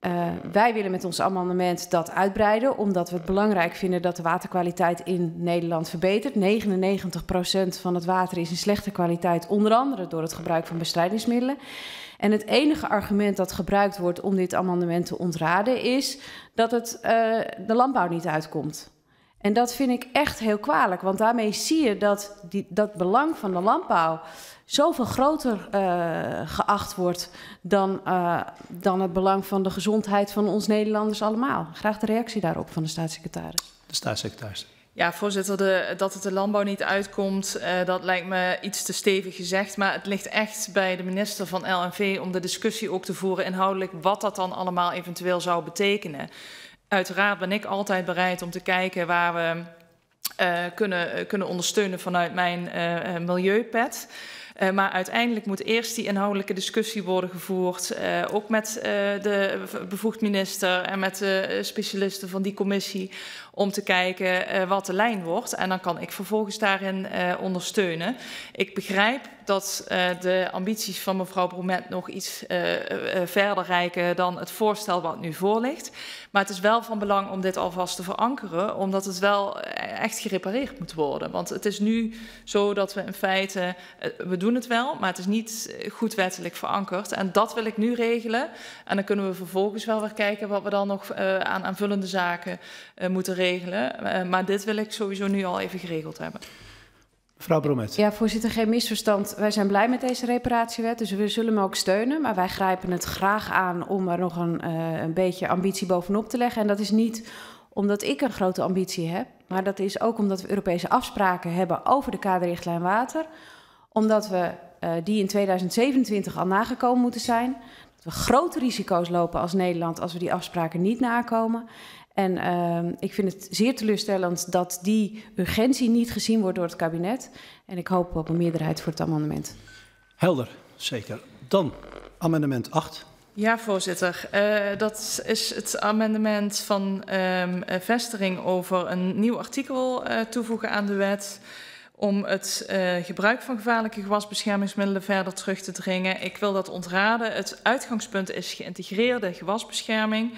Uh, wij willen met ons amendement dat uitbreiden, omdat we het belangrijk vinden dat de waterkwaliteit in Nederland verbetert. 99% van het water is in slechte kwaliteit, onder andere door het gebruik van bestrijdingsmiddelen. En het enige argument dat gebruikt wordt om dit amendement te ontraden is dat het uh, de landbouw niet uitkomt. En dat vind ik echt heel kwalijk, want daarmee zie je dat die, dat belang van de landbouw zoveel groter uh, geacht wordt dan, uh, dan het belang van de gezondheid van ons Nederlanders allemaal. Graag de reactie daarop van de staatssecretaris. De staatssecretaris. Ja, voorzitter, de, dat het de landbouw niet uitkomt, uh, dat lijkt me iets te stevig gezegd. Maar het ligt echt bij de minister van LNV om de discussie ook te voeren inhoudelijk wat dat dan allemaal eventueel zou betekenen. Uiteraard ben ik altijd bereid om te kijken waar we uh, kunnen, kunnen ondersteunen vanuit mijn uh, milieupet. Uh, maar uiteindelijk moet eerst die inhoudelijke discussie worden gevoerd, uh, ook met uh, de bevoegd minister en met de specialisten van die commissie, om te kijken wat de lijn wordt. En dan kan ik vervolgens daarin ondersteunen. Ik begrijp dat uh, de ambities van mevrouw Bromet nog iets verder reiken dan het voorstel wat nu voor ligt. Maar het is wel van belang om dit alvast te verankeren, omdat het wel echt gerepareerd moet worden. Want het is nu zo dat we in feite, we doen het wel, maar het is niet goed wettelijk verankerd. En dat wil ik nu regelen. En dan kunnen we vervolgens wel weer kijken wat we dan nog aan aanvullende zaken moeten regelen. maar dit wil ik sowieso nu al even geregeld hebben. Mevrouw Bromet. Ja, voorzitter, geen misverstand. Wij zijn blij met deze reparatiewet, dus we zullen hem ook steunen. Maar wij grijpen het graag aan om er nog een, uh, een beetje ambitie bovenop te leggen. En dat is niet omdat ik een grote ambitie heb, maar dat is ook omdat we Europese afspraken hebben over de kaderrichtlijn water. Omdat we uh, die in 2027 al nagekomen moeten zijn. Dat we grote risico's lopen als Nederland als we die afspraken niet nakomen. En uh, ik vind het zeer teleurstellend dat die urgentie niet gezien wordt door het kabinet. En ik hoop op een meerderheid voor het amendement. Helder, zeker. Dan amendement 8. Ja, voorzitter. Uh, dat is het amendement van um, Vestering over een nieuw artikel uh, toevoegen aan de wet om het uh, gebruik van gevaarlijke gewasbeschermingsmiddelen verder terug te dringen. Ik wil dat ontraden. Het uitgangspunt is geïntegreerde gewasbescherming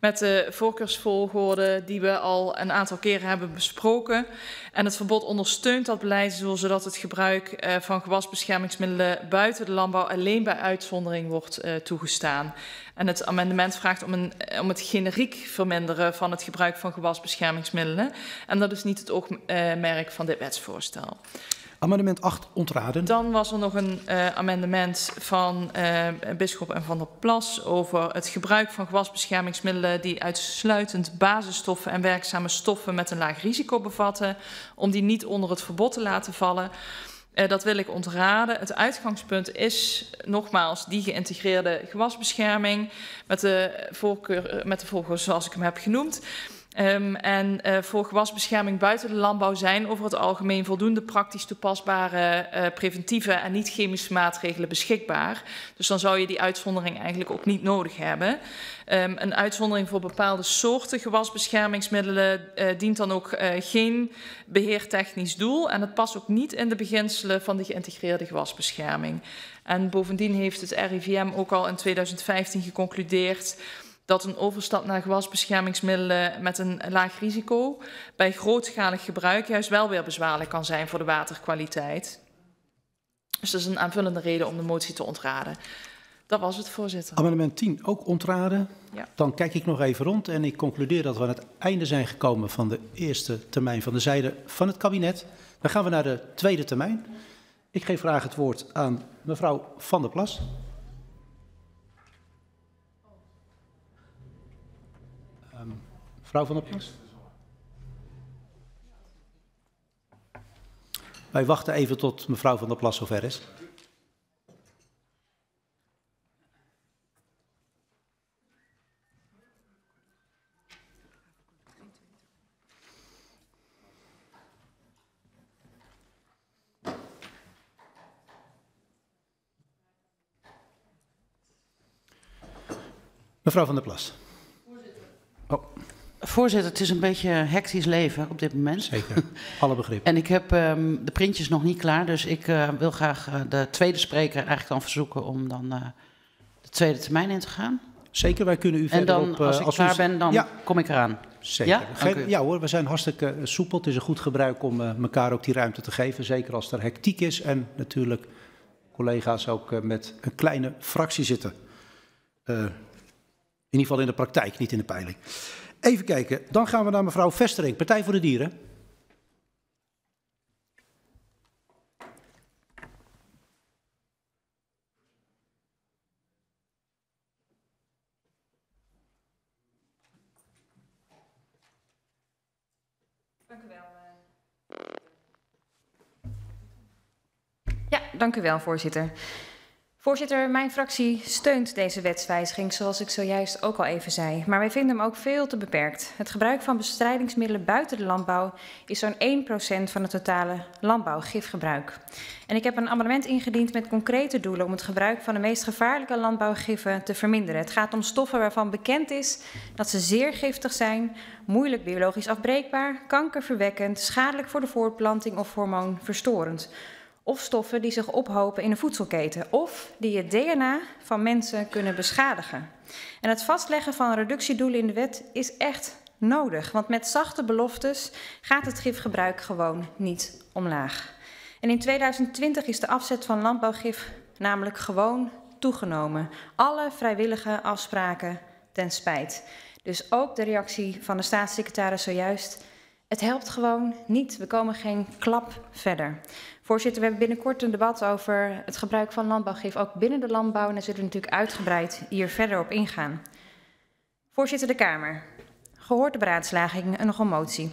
met de voorkeursvolgorde die we al een aantal keren hebben besproken. En het verbod ondersteunt dat beleid zodat het gebruik uh, van gewasbeschermingsmiddelen buiten de landbouw alleen bij uitzondering wordt uh, toegestaan. En het amendement vraagt om, een, om het generiek verminderen van het gebruik van gewasbeschermingsmiddelen. En dat is niet het oogmerk van dit wetsvoorstel. Amendement 8 ontraden. Dan was er nog een uh, amendement van uh, Bisschop en Van der Plas over het gebruik van gewasbeschermingsmiddelen die uitsluitend basisstoffen en werkzame stoffen met een laag risico bevatten, om die niet onder het verbod te laten vallen. Uh, dat wil ik ontraden. Het uitgangspunt is nogmaals die geïntegreerde gewasbescherming met de voorkeur, met de volgorde zoals ik hem heb genoemd. Um, en uh, voor gewasbescherming buiten de landbouw zijn over het algemeen voldoende praktisch toepasbare uh, preventieve en niet-chemische maatregelen beschikbaar. Dus dan zou je die uitzondering eigenlijk ook niet nodig hebben. Um, een uitzondering voor bepaalde soorten gewasbeschermingsmiddelen uh, dient dan ook geen beheertechnisch doel. En het past ook niet in de beginselen van de geïntegreerde gewasbescherming. En bovendien heeft het RIVM ook al in 2015 geconcludeerd dat een overstap naar gewasbeschermingsmiddelen met een laag risico bij grootschalig gebruik juist wel weer bezwaarlijk kan zijn voor de waterkwaliteit. Dus dat is een aanvullende reden om de motie te ontraden. Dat was het, voorzitter. Amendement 10 ook ontraden. Ja. Dan kijk ik nog even rond en ik concludeer dat we aan het einde zijn gekomen van de eerste termijn van de zijde van het kabinet. Dan gaan we naar de tweede termijn. Ik geef graag het woord aan mevrouw Van der Plas. Mevrouw van der Plas? Wij wachten even tot mevrouw van der Plas zover is. Mevrouw van der Plas. Oh. Voorzitter, het is een beetje een hectisch leven op dit moment. Zeker, alle begrip. <laughs> en ik heb um, de printjes nog niet klaar, dus ik uh, wil graag uh, de tweede spreker eigenlijk dan verzoeken om dan uh, de tweede termijn in te gaan. Zeker, wij kunnen u verder En dan, op, als ik als klaar u... ben, dan ja. kom ik eraan. Zeker. Ja? Geen, ja hoor, we zijn hartstikke soepel. Het is een goed gebruik om elkaar ook die ruimte te geven. Zeker als er hectiek is en natuurlijk collega's ook met een kleine fractie zitten. in ieder geval in de praktijk, niet in de peiling. Even kijken, dan gaan we naar mevrouw Vestering, Partij voor de Dieren. Dank u wel. Ja, dank u wel, voorzitter. Voorzitter, mijn fractie steunt deze wetswijziging, zoals ik zojuist ook al even zei. Maar wij vinden hem ook veel te beperkt. Het gebruik van bestrijdingsmiddelen buiten de landbouw is zo'n 1% van het totale landbouwgifgebruik. En ik heb een amendement ingediend met concrete doelen om het gebruik van de meest gevaarlijke landbouwgiffen te verminderen. Het gaat om stoffen waarvan bekend is dat ze zeer giftig zijn, moeilijk biologisch afbreekbaar, kankerverwekkend, schadelijk voor de voortplanting of hormoonverstorend. Of stoffen die zich ophopen in de voedselketen of die het DNA van mensen kunnen beschadigen. En het vastleggen van reductiedoelen in de wet is echt nodig, want met zachte beloftes gaat het gifgebruik gewoon niet omlaag. En in 2020 is de afzet van landbouwgif namelijk gewoon toegenomen. Alle vrijwillige afspraken ten spijt. Dus ook de reactie van de staatssecretaris zojuist. Het helpt gewoon niet. We komen geen klap verder. Voorzitter, we hebben binnenkort een debat over het gebruik van landbouwgif ook binnen de landbouw. En daar zullen we natuurlijk uitgebreid hier verder op ingaan. Voorzitter de Kamer. Gehoord de beraadslaging en nog een motie.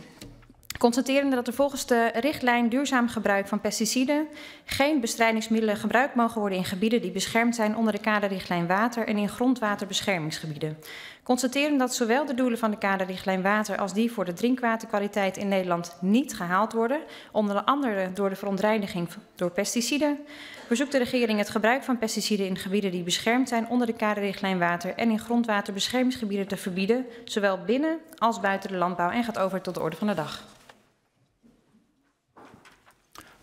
Constaterende dat er volgens de richtlijn duurzaam gebruik van pesticiden geen bestrijdingsmiddelen gebruikt mogen worden in gebieden die beschermd zijn onder de kaderrichtlijn water en in grondwaterbeschermingsgebieden. Constaterende dat zowel de doelen van de kaderrichtlijn water als die voor de drinkwaterkwaliteit in Nederland niet gehaald worden, onder andere door de verontreiniging door pesticiden, verzoekt de regering het gebruik van pesticiden in gebieden die beschermd zijn onder de kaderrichtlijn water en in grondwaterbeschermingsgebieden te verbieden, zowel binnen als buiten de landbouw en gaat over tot de orde van de dag.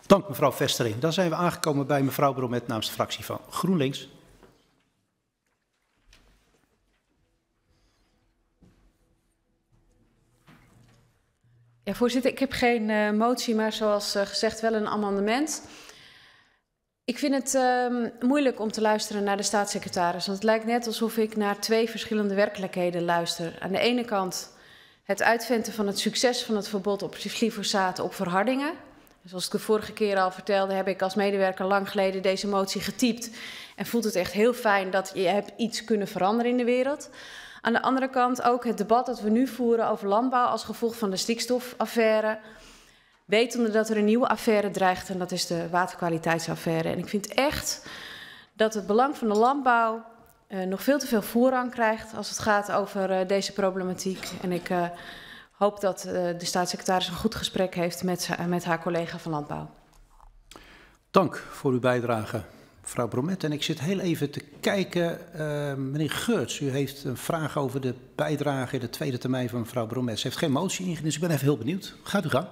Dank mevrouw Vestering. Dan zijn we aangekomen bij mevrouw Bromet namens de fractie van GroenLinks. Ja, voorzitter, ik heb geen uh, motie, maar zoals uh, gezegd wel een amendement. Ik vind het uh, moeilijk om te luisteren naar de staatssecretaris. Want het lijkt net alsof ik naar twee verschillende werkelijkheden luister. Aan de ene kant het uitventen van het succes van het verbod op glyfosaat op verhardingen. Zoals ik de vorige keer al vertelde, heb ik als medewerker lang geleden deze motie getypt. En voelt het echt heel fijn dat je hebt iets kunnen veranderen in de wereld. Aan de andere kant ook het debat dat we nu voeren over landbouw als gevolg van de stikstofaffaire. Wetende dat er een nieuwe affaire dreigt en dat is de waterkwaliteitsaffaire. En ik vind echt dat het belang van de landbouw uh, nog veel te veel voorrang krijgt als het gaat over uh, deze problematiek. En ik uh, hoop dat de staatssecretaris een goed gesprek heeft met, met haar collega van Landbouw. Dank voor uw bijdrage mevrouw Bromet. En ik zit heel even te kijken. Uh, meneer Geurts, u heeft een vraag over de bijdrage in de tweede termijn van mevrouw Bromet. Ze heeft geen motie ingediend, dus ik ben even heel benieuwd. Gaat u gang.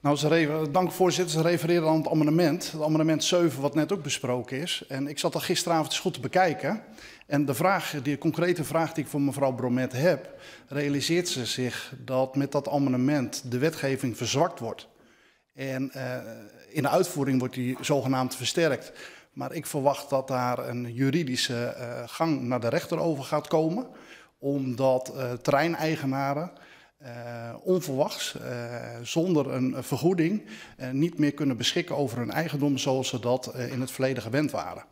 Nou, ze dank voorzitter. Ze refereren aan het amendement. Het amendement 7, wat net ook besproken is. En ik zat dat gisteravond eens goed te bekijken. En de vraag, die concrete vraag die ik voor mevrouw Bromet heb, realiseert ze zich dat met dat amendement de wetgeving verzwakt wordt. En uh, in de uitvoering wordt die zogenaamd versterkt. Maar ik verwacht dat daar een juridische uh, gang naar de rechter over gaat komen. Omdat uh, terreineigenaren uh, onverwachts, zonder een vergoeding, niet meer kunnen beschikken over hun eigendom zoals ze dat in het verleden gewend waren.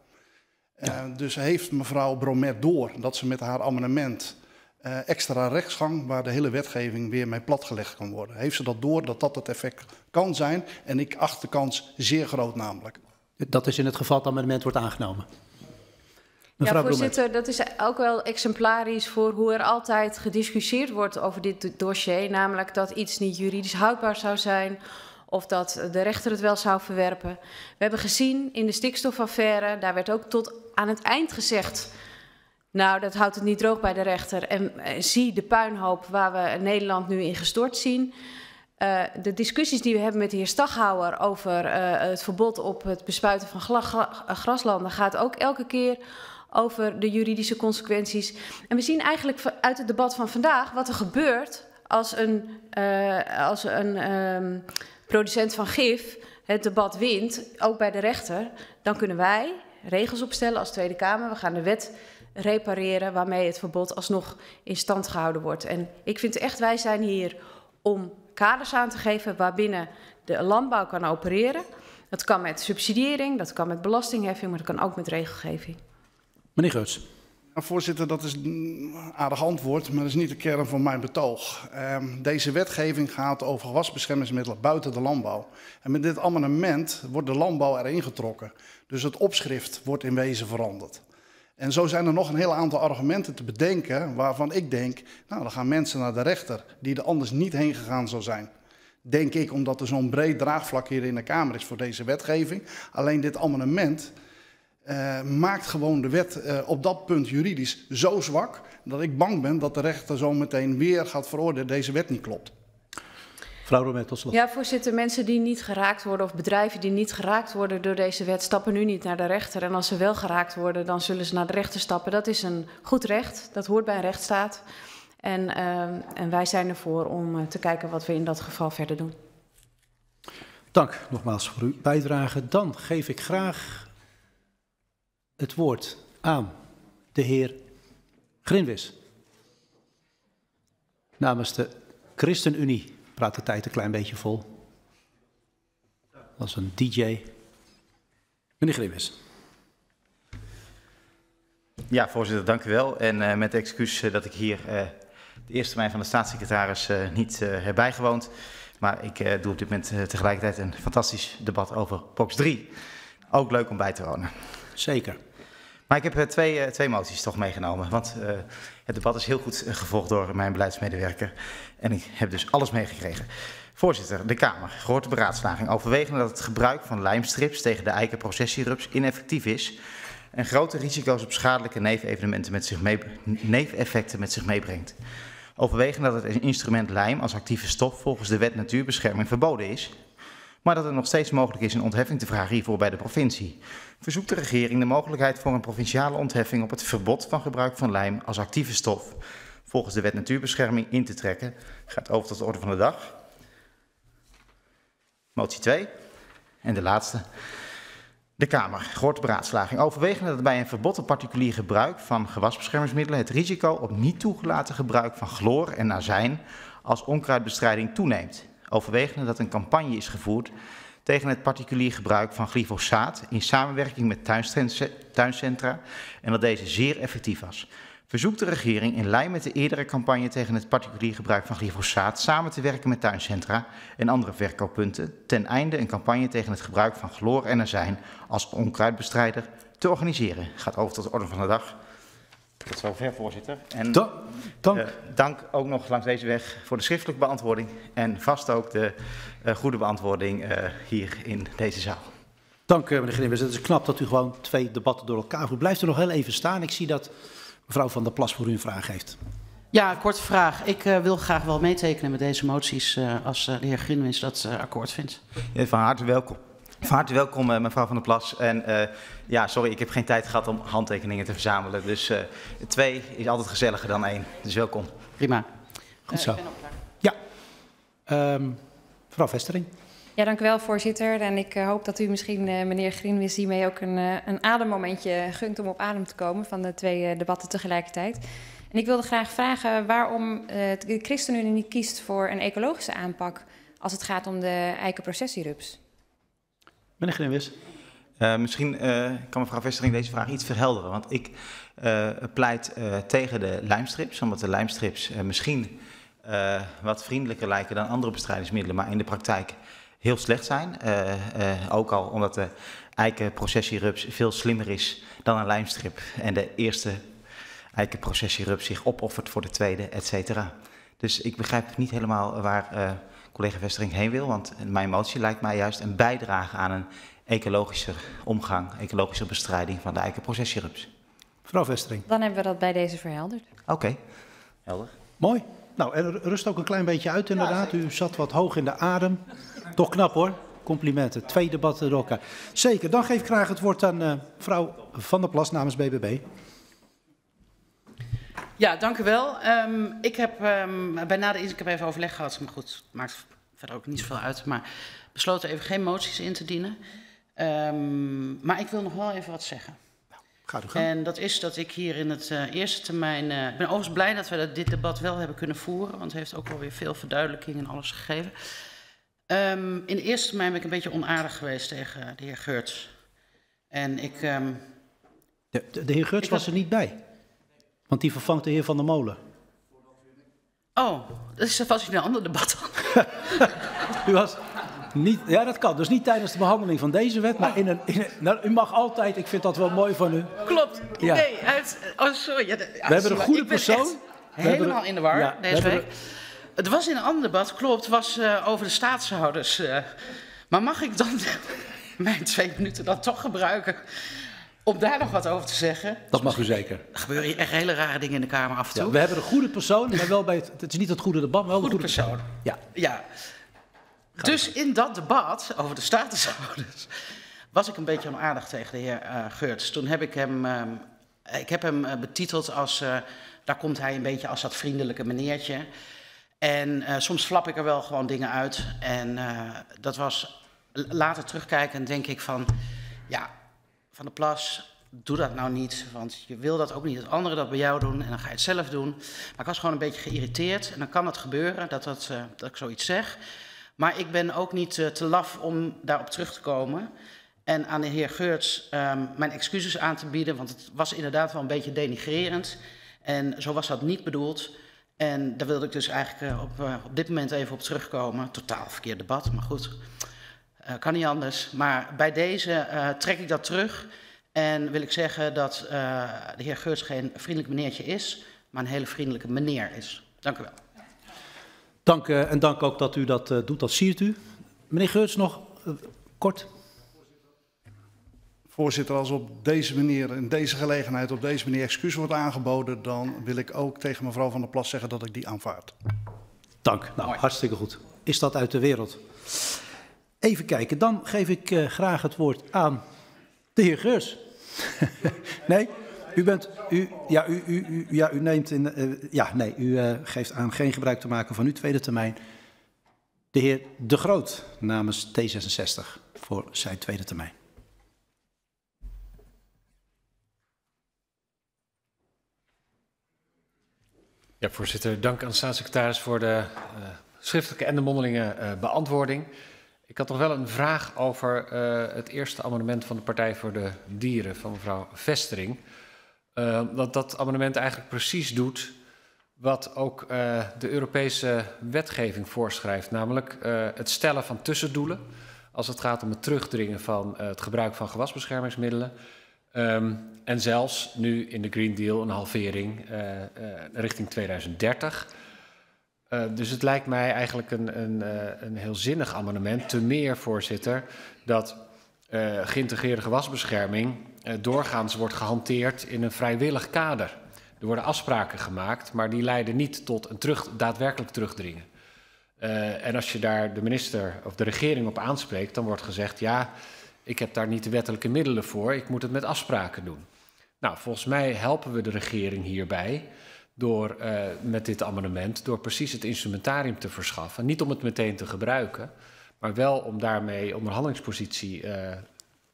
Ja. dus heeft mevrouw Bromet door dat ze met haar amendement extra rechtsgang, waar de hele wetgeving weer mee platgelegd kan worden. Heeft ze dat door dat dat het effect kan zijn? En ik acht de kans zeer groot namelijk. Dat is in het geval dat het amendement wordt aangenomen. Mevrouw ja, voorzitter, dat is ook wel exemplarisch voor hoe er altijd gediscussieerd wordt over dit dossier. Namelijk dat iets niet juridisch houdbaar zou zijn of dat de rechter het wel zou verwerpen. We hebben gezien in de stikstofaffaire, daar werd ook tot aan het eind gezegd... nou, dat houdt het niet droog bij de rechter. En eh, zie de puinhoop waar we Nederland nu in gestort zien... Uh, de discussies die we hebben met de heer Staghouwer over uh, het verbod op het bespuiten van graslanden gaat ook elke keer over de juridische consequenties. En we zien eigenlijk uit het debat van vandaag wat er gebeurt als een, uh, als een um, producent van gif het debat wint, ook bij de rechter. Dan kunnen wij regels opstellen als Tweede Kamer. We gaan de wet repareren waarmee het verbod alsnog in stand gehouden wordt. En ik vind echt, wij zijn hier om kaders aan te geven waarbinnen de landbouw kan opereren. Dat kan met subsidiëring, dat kan met belastingheffing, maar dat kan ook met regelgeving. Meneer Geuts. Nou, voorzitter, dat is een aardig antwoord, maar dat is niet de kern van mijn betoog. Um, deze wetgeving gaat over gewasbeschermingsmiddelen buiten de landbouw. En met dit amendement wordt de landbouw erin getrokken. Dus het opschrift wordt in wezen veranderd. En zo zijn er nog een heel aantal argumenten te bedenken waarvan ik denk, nou dan gaan mensen naar de rechter die er anders niet heen gegaan zou zijn. Denk ik omdat er zo'n breed draagvlak hier in de Kamer is voor deze wetgeving. Alleen dit amendement uh, maakt gewoon de wet uh, op dat punt juridisch zo zwak dat ik bang ben dat de rechter zo meteen weer gaat veroordelen deze wet niet klopt. Mevrouw Romet, tot slot. Ja, voorzitter, mensen die niet geraakt worden of bedrijven die niet geraakt worden door deze wet stappen nu niet naar de rechter. En als ze wel geraakt worden, dan zullen ze naar de rechter stappen. Dat is een goed recht, dat hoort bij een rechtsstaat. En, uh, en wij zijn ervoor om uh, te kijken wat we in dat geval verder doen. Dank nogmaals voor uw bijdrage. Dan geef ik graag het woord aan de heer Grinwis. Namens de ChristenUnie praat de tijd een klein beetje vol. Als een DJ. Meneer Grinwis. Ja, voorzitter, dank u wel. En uh, met excuus uh, dat ik hier uh, de eerste termijn van de staatssecretaris niet heb bijgewoond. Maar ik doe op dit moment tegelijkertijd een fantastisch debat over POX 3. Ook leuk om bij te wonen. Zeker. Maar ik heb twee, twee moties toch meegenomen. Want het debat is heel goed gevolgd door mijn beleidsmedewerker. En ik heb dus alles meegekregen. Voorzitter, de Kamer, gehoord de beraadslaging, overwegende dat het gebruik van lijmstrips tegen de eikenprocessierups ineffectief is en grote risico's op schadelijke nevevenementen met met zich meebrengt. Overwegende dat het instrument lijm als actieve stof volgens de wet natuurbescherming verboden is, maar dat het nog steeds mogelijk is een ontheffing te vragen hiervoor bij de provincie. Verzoekt de regering de mogelijkheid voor een provinciale ontheffing op het verbod van gebruik van lijm als actieve stof volgens de wet natuurbescherming in te trekken. Gaat over tot de orde van de dag. Motie 2. En de laatste. De Kamer, gehoord beraadslaging, overwegende dat bij een verbod op particulier gebruik van gewasbeschermingsmiddelen het risico op niet toegelaten gebruik van chloor en azijn als onkruidbestrijding toeneemt. Overwegende dat een campagne is gevoerd tegen het particulier gebruik van glyfosaat in samenwerking met tuincentra en dat deze zeer effectief was. Verzoekt de regering in lijn met de eerdere campagne tegen het particulier gebruik van glyfosaat samen te werken met tuincentra en andere verkooppunten ten einde een campagne tegen het gebruik van chloor en azijn als onkruidbestrijder te organiseren. Gaat over tot de orde van de dag. Tot zover, voorzitter. En dank. Dank. Uh, dank ook nog langs deze weg voor de schriftelijke beantwoording en vast ook de uh, goede beantwoording uh, hier in deze zaal. Dank, meneer Grimmers. Het is knap dat u gewoon twee debatten door elkaar voert. Blijft u nog heel even staan. Ik zie dat mevrouw Van der Plas voor u een vraag heeft. Ja, korte vraag. Ik uh, wil graag wel meetekenen met deze moties uh, als uh, de heer Grinwins dat akkoord vindt. Ja, van harte welkom. Van harte welkom, mevrouw Van der Plas. En ja, sorry, ik heb geen tijd gehad om handtekeningen te verzamelen. Dus twee is altijd gezelliger dan één. Dus welkom. Prima. Goed zo. Ja. Um, mevrouw Vestering. Ja, dank u wel, voorzitter. En ik hoop dat u misschien, uh, meneer Grinwis, hiermee ook een, uh, een ademmomentje gunt om op adem te komen van de twee debatten tegelijkertijd. En ik wilde graag vragen waarom de ChristenUnie niet kiest voor een ecologische aanpak als het gaat om de eikenprocessierups. Meneer Grinwis. misschien kan mevrouw Vestering deze vraag iets verhelderen. Want ik pleit tegen de lijmstrips, omdat de lijmstrips misschien wat vriendelijker lijken dan andere bestrijdingsmiddelen, maar in de praktijk heel slecht zijn. Uh, uh, ook al omdat de eikenprocessierups veel slimmer is dan een lijmstrip. En de eerste eikenprocessierup zich opoffert voor de tweede, et cetera. Dus ik begrijp niet helemaal waar uh, collega Vestering heen wil. Want mijn motie lijkt mij juist een bijdrage aan een ecologische omgang, ecologische bestrijding van de eikenprocessierups. Mevrouw Vestering. Dan hebben we dat bij deze verhelderd. Oké, okay. helder. Mooi. Nou, en rust ook een klein beetje uit inderdaad. U zat wat hoog in de adem. Toch knap hoor. Complimenten. Twee debatten door elkaar. Zeker. Dan geef ik graag het woord aan uh, mevrouw Van der Plas namens BBB. Ja, dank u wel. Um, ik heb um, bij nader ik heb even overleg gehad, maar goed, maakt verder ook niet zoveel uit. Maar besloten even geen moties in te dienen. Um, maar ik wil nog wel even wat zeggen. Gaat u gaan. En dat is dat ik hier in het uh, eerste termijn. Uh, ik ben overigens blij dat we dit debat wel hebben kunnen voeren, want het heeft ook wel weer veel verduidelijking en alles gegeven. Um, in de eerste termijn ben ik een beetje onaardig geweest tegen de heer Geurts. En ik. Um, de, de, de, heer Geurts was er niet bij. Want die vervangt de heer Van der Molen. Oh, dat is vast in een ander debat. <laughs> u was niet, ja, dat kan. Dus niet tijdens de behandeling van deze wet, maar in een. In een nou, u mag altijd, ik vind dat wel mooi van u. Klopt. Ja. Nee, uit, oh, sorry. Ja, we hebben een goede persoon. Helemaal in de war ja, deze week. Het was in een ander debat, klopt, was uh, over de staatshouders. Uh, maar mag ik dan <laughs> mijn twee minuten dan toch gebruiken om daar nog wat over te zeggen? Dat mag u zeker. Er gebeuren hier echt hele rare dingen in de Kamer af en toe. Ja, we hebben een goede persoon, maar wel bij het, het is niet het goede debat, maar wel goede een goede persoon. Ja. ja. Dus in dat debat over de statusouders was ik een beetje onaardig tegen de heer uh, Geurts. Toen heb ik hem, uh, ik heb hem uh, betiteld als, uh, daar komt hij een beetje als dat vriendelijke meneertje. En soms flap ik er wel gewoon dingen uit. En dat was later terugkijken denk ik van, ja, Van de Plas, doe dat nou niet, want je wil dat ook niet dat anderen dat bij jou doen en dan ga je het zelf doen. Maar ik was gewoon een beetje geïrriteerd en dan kan het gebeuren dat, dat, uh, dat ik zoiets zeg. Maar ik ben ook niet uh, te laf om daarop terug te komen en aan de heer Geurts um, mijn excuses aan te bieden, want het was inderdaad wel een beetje denigrerend en zo was dat niet bedoeld. En daar wilde ik dus eigenlijk uh, op, op dit moment even op terugkomen. Totaal verkeerd debat, maar goed, kan niet anders. Maar bij deze trek ik dat terug. En wil ik zeggen dat uh, de heer Geurts geen vriendelijk meneertje is, maar een hele vriendelijke meneer is. Dank u wel. Dank uh, en dank ook dat u dat uh, doet, dat siert u. Meneer Geurts, nog kort. Voorzitter, als op deze manier, in deze gelegenheid, op deze manier excuus wordt aangeboden, dan wil ik ook tegen mevrouw Van der Plas zeggen dat ik die aanvaard. Dank. Nou, Mooi. hartstikke goed. Is dat uit de wereld? Even kijken, dan geef ik graag het woord aan de heer Geurs. <laughs> nee, u bent, u, ja, u, u, u, ja, u neemt in, uh, ja, nee, u uh, geeft aan geen gebruik te maken van uw tweede termijn. De heer De Groot namens T66 voor zijn tweede termijn. Ja, voorzitter. Dank aan de staatssecretaris voor de schriftelijke en de mondelinge beantwoording. Ik had nog wel een vraag over uh, het eerste amendement van de Partij voor de Dieren van mevrouw Vestering. Uh, dat dat amendement eigenlijk precies doet wat ook uh, de Europese wetgeving voorschrijft, namelijk het stellen van tussendoelen als het gaat om het terugdringen van het gebruik van gewasbeschermingsmiddelen. Um, en zelfs nu in de Green Deal een halvering richting 2030. Uh, dus het lijkt mij eigenlijk een, een, uh, een heel zinnig amendement. Te meer, voorzitter, dat uh, geïntegreerde gewasbescherming doorgaans wordt gehanteerd in een vrijwillig kader. Er worden afspraken gemaakt, maar die leiden niet tot een terug, daadwerkelijk terugdringen. en als je daar de minister of de regering op aanspreekt, dan wordt gezegd: ja, ik heb daar niet de wettelijke middelen voor, ik moet het met afspraken doen. Nou, volgens mij helpen we de regering hierbij door uh, met dit amendement, door precies het instrumentarium te verschaffen. Niet om het meteen te gebruiken, maar wel om daarmee onderhandelingspositie uh,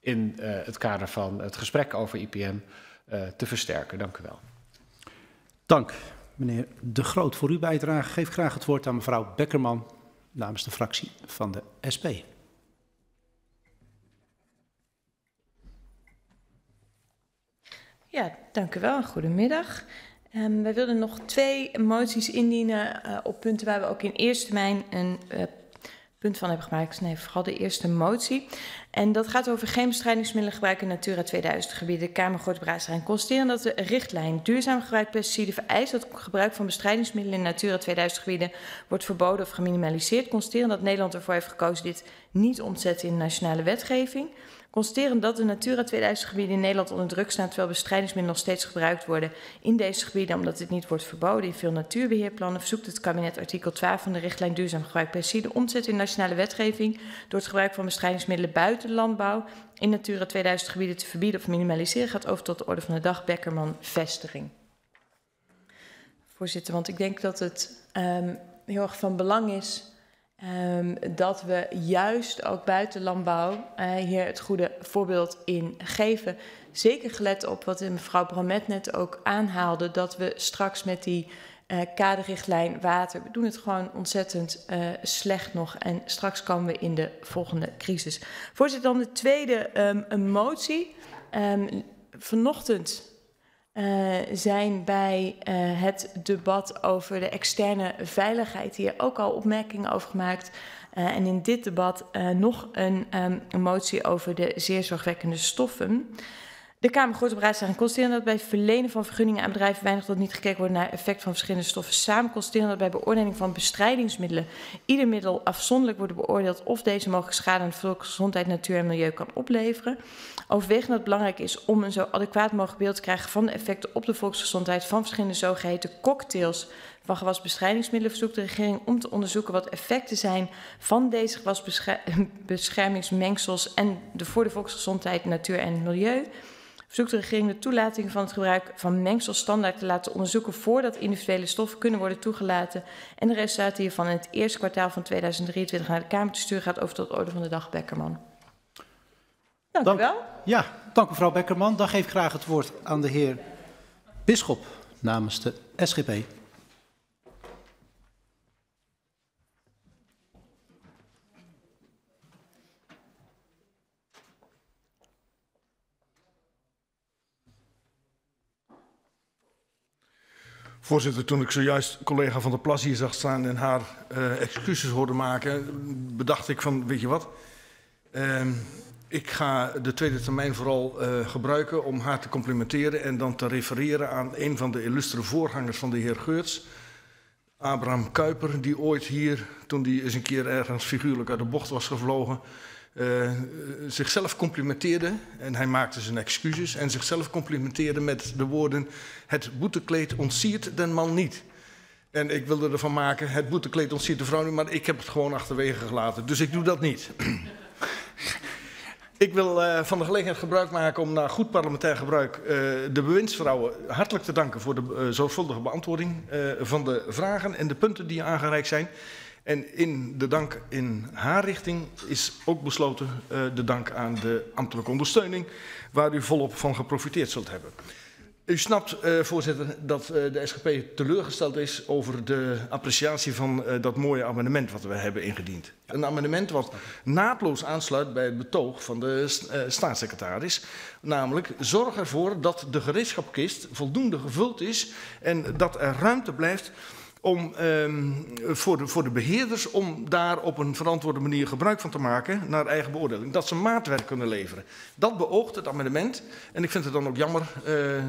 in uh, het kader van het gesprek over IPM te versterken. Dank u wel. Dank, meneer De Groot, voor uw bijdrage. Geef graag het woord aan mevrouw Bekkerman namens de fractie van de SP. Ja, dank u wel. Goedemiddag. Um, wij wilden nog twee moties indienen uh, op punten waar we ook in eerste termijn een uh, punt van hebben gemaakt. Nee, vooral de eerste motie. En dat gaat over geen bestrijdingsmiddelengebruik in Natura 2000 gebieden. De Kamer constateren dat de richtlijn duurzaam gebruik pesticiden vereist dat gebruik van bestrijdingsmiddelen in Natura 2000 gebieden wordt verboden of geminimaliseerd. Constateren dat Nederland ervoor heeft gekozen dit niet om te zetten in nationale wetgeving. Constateren dat de Natura 2000 gebieden in Nederland onder druk staan, terwijl bestrijdingsmiddelen nog steeds gebruikt worden in deze gebieden, omdat dit niet wordt verboden in veel natuurbeheerplannen, verzoekt het kabinet artikel 12 van de richtlijn duurzaam gebruik pesticiden om te zetten in nationale wetgeving door het gebruik van bestrijdingsmiddelen buiten landbouw in Natura 2000 gebieden te verbieden of minimaliseren, gaat over tot de orde van de dag. Beckerman, vestiging. Voorzitter, want ik denk dat het um, heel erg van belang is Um, dat we juist ook buiten landbouw uh, hier het goede voorbeeld in geven. Zeker gelet op wat mevrouw Bramet net ook aanhaalde, dat we straks met die uh, kaderrichtlijn water, we doen het gewoon ontzettend uh, slecht nog en straks komen we in de volgende crisis. Voorzitter, dan de tweede um, een motie. Um, vanochtend uh, zijn bij uh, het debat over de externe veiligheid hier ook al opmerkingen over gemaakt. Uh, en in dit debat nog een, um, een, motie over de zeer zorgwekkende stoffen. De Kamer gooit op raadslaging constateren dat bij verlenen van vergunningen aan bedrijven weinig tot niet gekeken wordt naar effect van verschillende stoffen. Samen constateren dat bij beoordeling van bestrijdingsmiddelen ieder middel afzonderlijk wordt beoordeeld of deze mogelijk schade aan de volksgezondheid, natuur en milieu kan opleveren. Overwegend dat het belangrijk is om een zo adequaat mogelijk beeld te krijgen van de effecten op de volksgezondheid van verschillende zogeheten cocktails van gewasbestrijdingsmiddelen verzoekt de regering om te onderzoeken wat effecten zijn van deze gewasbeschermingsmengsels en de voor de volksgezondheid, natuur en milieu. Verzoekt de regering de toelating van het gebruik van mengsels standaard te laten onderzoeken voordat individuele stoffen kunnen worden toegelaten en de resultaten hiervan in het eerste kwartaal van 2023 naar de Kamer te sturen gaat over tot orde van de dag, Bekkerman. Dank, Dank u wel. Ja, dank mevrouw Bekkerman. Dan geef ik graag het woord aan de heer Bisschop namens de SGP. Voorzitter, toen ik zojuist collega van der Plas hier zag staan en haar uh, excuses hoorde maken, bedacht ik van, weet je wat, uh, ik ga de tweede termijn vooral uh, gebruiken om haar te complimenteren en dan te refereren aan een van de illustere voorgangers van de heer Geurts, Abraham Kuiper, die ooit hier, toen hij eens een keer ergens figuurlijk uit de bocht was gevlogen, uh, zichzelf complimenteerde, en hij maakte zijn excuses, en zichzelf complimenteerde met de woorden: Het boetekleed ontsiert den man niet. En ik wilde ervan maken: Het boetekleed ontsiert de vrouw niet, maar ik heb het gewoon achterwege gelaten. Dus ik doe dat niet. <clears throat> ik wil uh, van de gelegenheid gebruik maken om naar goed parlementair gebruik de bewindsvrouwen hartelijk te danken voor de zorgvuldige beantwoording van de vragen en de punten die aangereikt zijn. En in de dank in haar richting is ook besloten uh, de dank aan de ambtelijke ondersteuning, waar u volop van geprofiteerd zult hebben. U snapt, uh, voorzitter, dat uh, de SGP teleurgesteld is over de appreciatie van dat mooie amendement wat we hebben ingediend. Een amendement wat naadloos aansluit bij het betoog van de staatssecretaris. Namelijk, zorg ervoor dat de gereedschapkist voldoende gevuld is en dat er ruimte blijft om, um, voor, de, voor de beheerders om daar op een verantwoorde manier gebruik van te maken naar eigen beoordeling. Dat ze maatwerk kunnen leveren. Dat beoogt het amendement. En ik vind het dan ook jammer uh,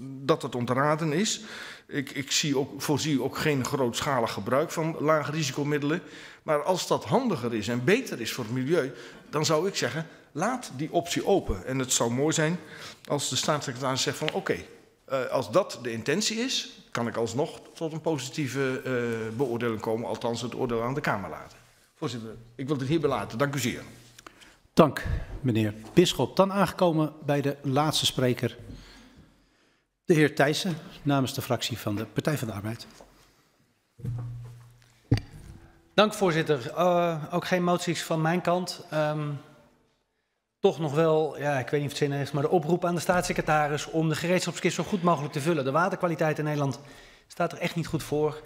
dat het ontraden is. Ik, ik zie ook, voorzie ook geen grootschalig gebruik van lage risicomiddelen. Maar als dat handiger is en beter is voor het milieu, dan zou ik zeggen, laat die optie open. En het zou mooi zijn als de staatssecretaris zegt van oké, uh, als dat de intentie is, kan ik alsnog tot een positieve uh, beoordeling komen, althans het oordeel aan de Kamer laten. Voorzitter, ik wil dit hierbij laten. Dank u zeer. Dank, meneer Bisschop. Dan aangekomen bij de laatste spreker, de heer Thijssen, namens de fractie van de Partij van de Arbeid. Dank, voorzitter. Uh, ook geen moties van mijn kant. Um, toch nog wel, ja, ik weet niet of het zin heeft, maar de oproep aan de staatssecretaris om de gereedschapskist zo goed mogelijk te vullen. De waterkwaliteit in Nederland staat er echt niet goed voor.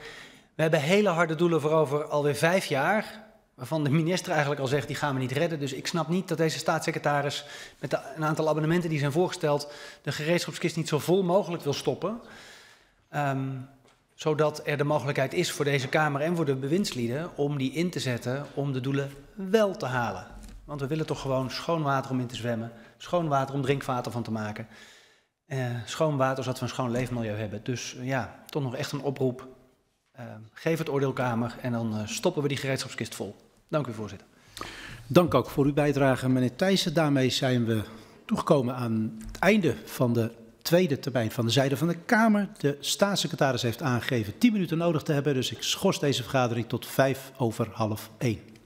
We hebben hele harde doelen voor over alweer vijf jaar, waarvan de minister eigenlijk al zegt, die gaan we niet redden. Dus ik snap niet dat deze staatssecretaris met een aantal abonnementen die zijn voorgesteld, de gereedschapskist niet zo vol mogelijk wil stoppen. Um, zodat er de mogelijkheid is voor deze Kamer en voor de bewindslieden om die in te zetten om de doelen wel te halen. Want we willen toch gewoon schoon water om in te zwemmen, schoon water om drinkwater van te maken. Uh, schoon water zodat we een schoon leefmilieu hebben. Dus uh, ja, toch nog echt een oproep. Uh, geef het oordeelkamer en dan stoppen we die gereedschapskist vol. Dank u, voorzitter. Dank ook voor uw bijdrage, meneer Thijssen. Daarmee zijn we toegekomen aan het einde van de tweede termijn van de zijde van de Kamer. De staatssecretaris heeft aangegeven 10 minuten nodig te hebben, dus ik schors deze vergadering tot vijf over half één.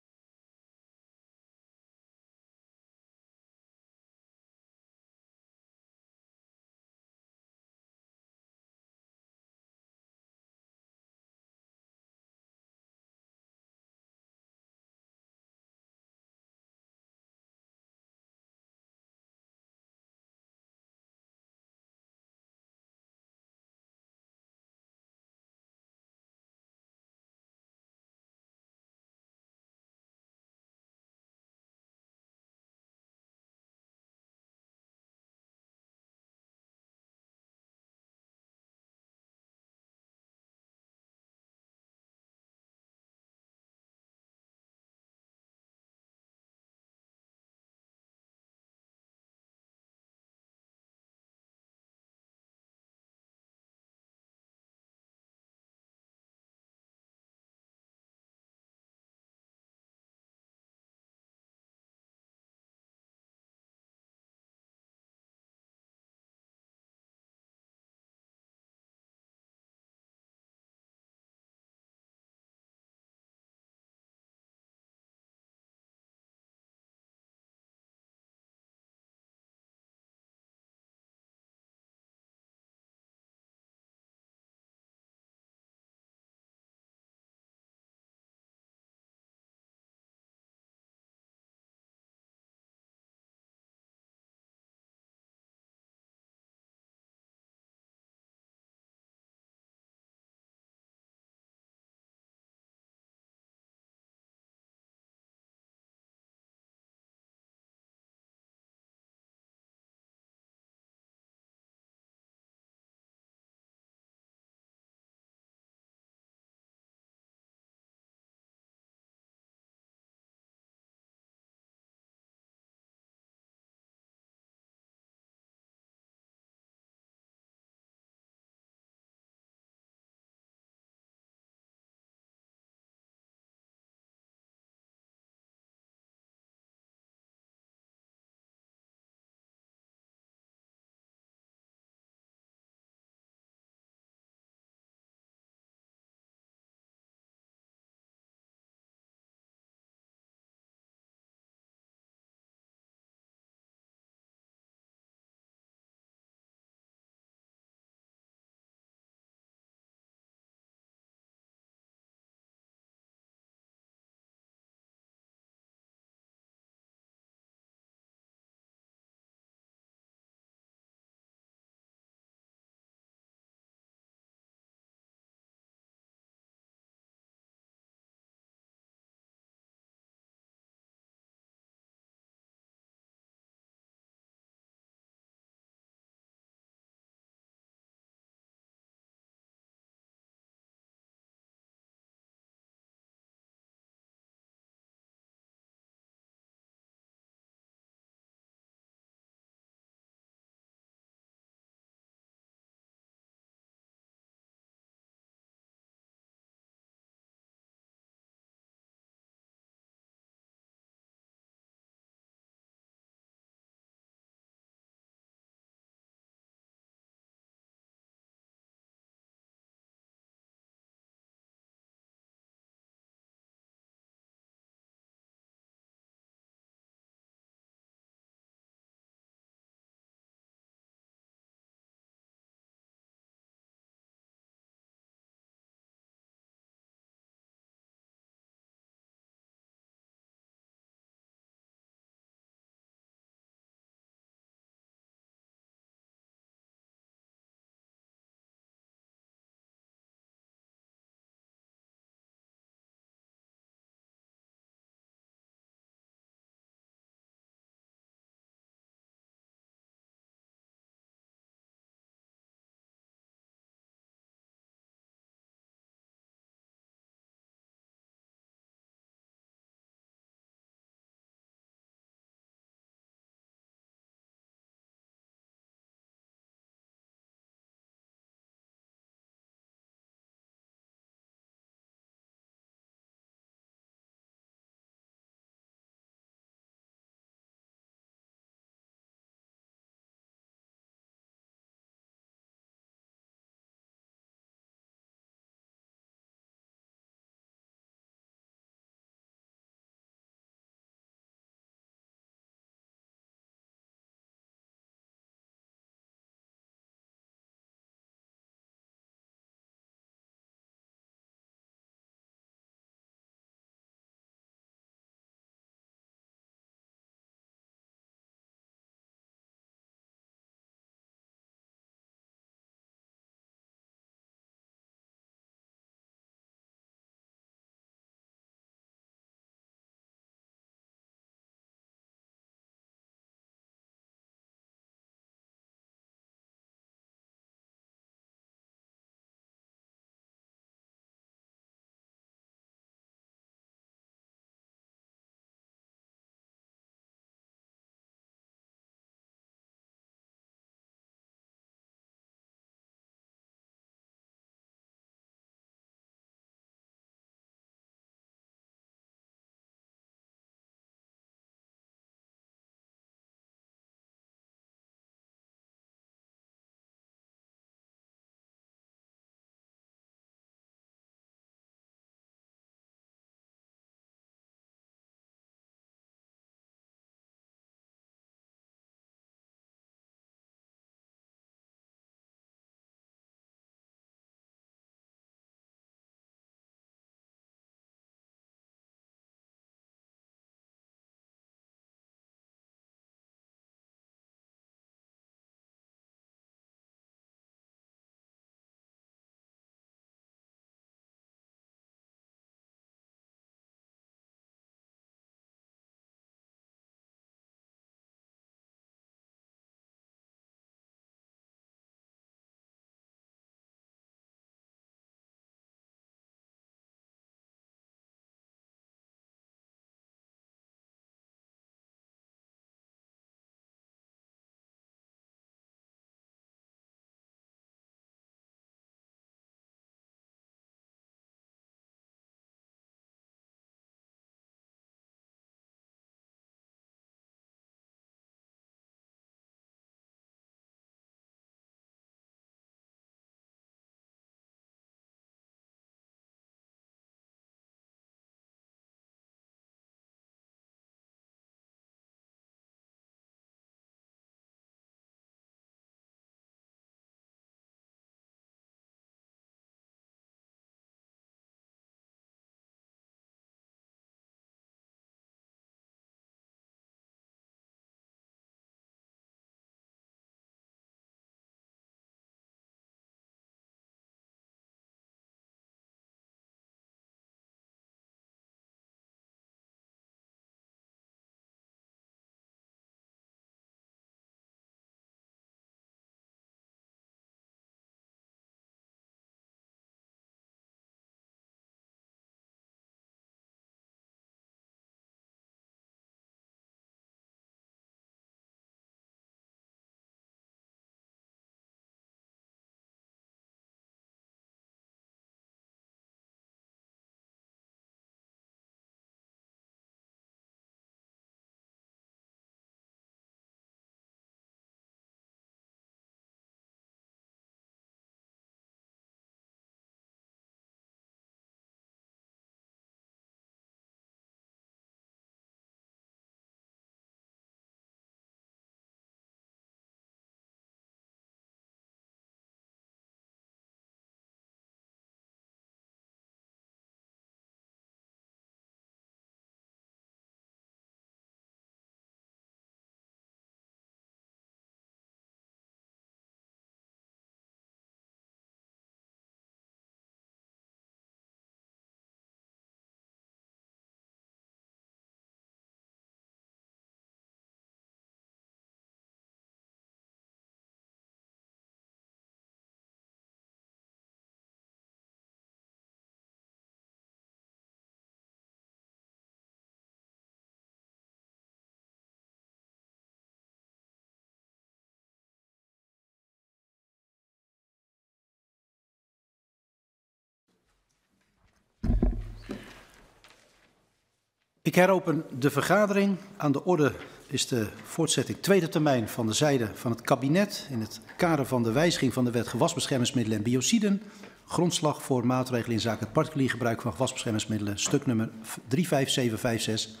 Ik heropen de vergadering. Aan de orde is de voortzetting tweede termijn van de zijde van het kabinet in het kader van de wijziging van de wet gewasbeschermingsmiddelen en biociden. Grondslag voor maatregelen in zaken het particulier gebruik van gewasbeschermingsmiddelen, stuk nummer 35756.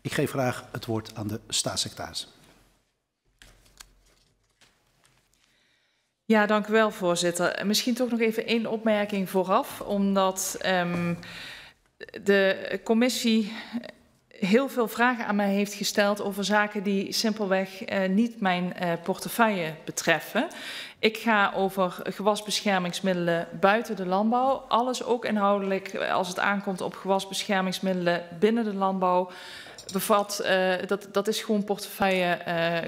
Ik geef graag het woord aan de staatssecretaris. Ja, dank u wel, voorzitter. Misschien toch nog even één opmerking vooraf, omdat um, de commissie heel veel vragen aan mij heeft gesteld over zaken die simpelweg uh, niet mijn uh, portefeuille betreffen. Ik ga over gewasbeschermingsmiddelen buiten de landbouw. Alles ook inhoudelijk als het aankomt op gewasbeschermingsmiddelen binnen de landbouw bevat, dat, dat is gewoon portefeuille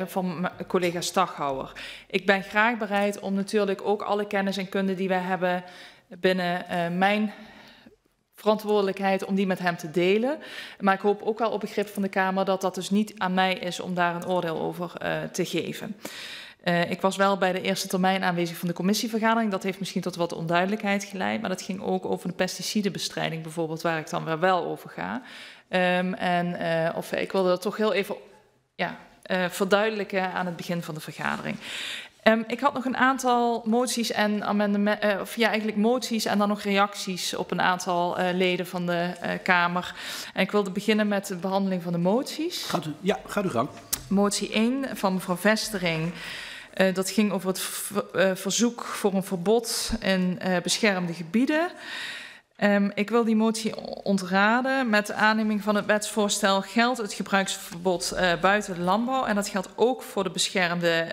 van collega Staghouwer. Ik ben graag bereid om natuurlijk ook alle kennis en kunde die wij hebben binnen mijn verantwoordelijkheid om die met hem te delen. Maar ik hoop ook wel op begrip van de Kamer dat dat dus niet aan mij is om daar een oordeel over te geven. Uh, ik was wel bij de eerste termijn aanwezig van de commissievergadering. Dat heeft misschien tot wat onduidelijkheid geleid. Maar dat ging ook over de pesticidenbestrijding bijvoorbeeld, waar ik dan weer wel over ga. Um, en uh, of, ik wilde dat toch heel even ja, verduidelijken aan het begin van de vergadering. Um, ik had nog een aantal moties en amendementen, uh, of ja, eigenlijk moties en dan nog reacties op een aantal uh, leden van de uh, Kamer. En ik wilde beginnen met de behandeling van de moties. Gaat u, ja, gaat u gang. Motie 1 van mevrouw Vestering. Uh, dat ging over het verzoek voor een verbod in beschermde gebieden. Um, ik wil die motie ontraden. Met de aanneming van het wetsvoorstel geldt het gebruiksverbod uh, buiten de landbouw. En dat geldt ook voor de beschermde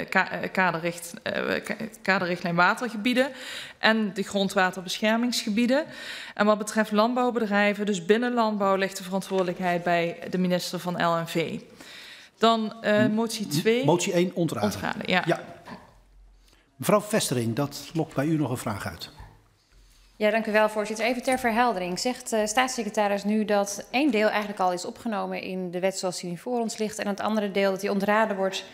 uh, ka kaderricht, uh, kaderrichtlijn watergebieden en de grondwaterbeschermingsgebieden. En wat betreft landbouwbedrijven, dus binnen landbouw, ligt de verantwoordelijkheid bij de minister van LNV. Dan motie 2. Motie 1 ontraden. Ontraden, ja. ja. Mevrouw Vestering, dat lokt bij u nog een vraag uit. Ja, dank u wel, voorzitter. Even ter verheldering. Zegt uh, staatssecretaris nu dat één deel eigenlijk al is opgenomen in de wet zoals die nu voor ons ligt... en het andere deel dat die ontraden wordt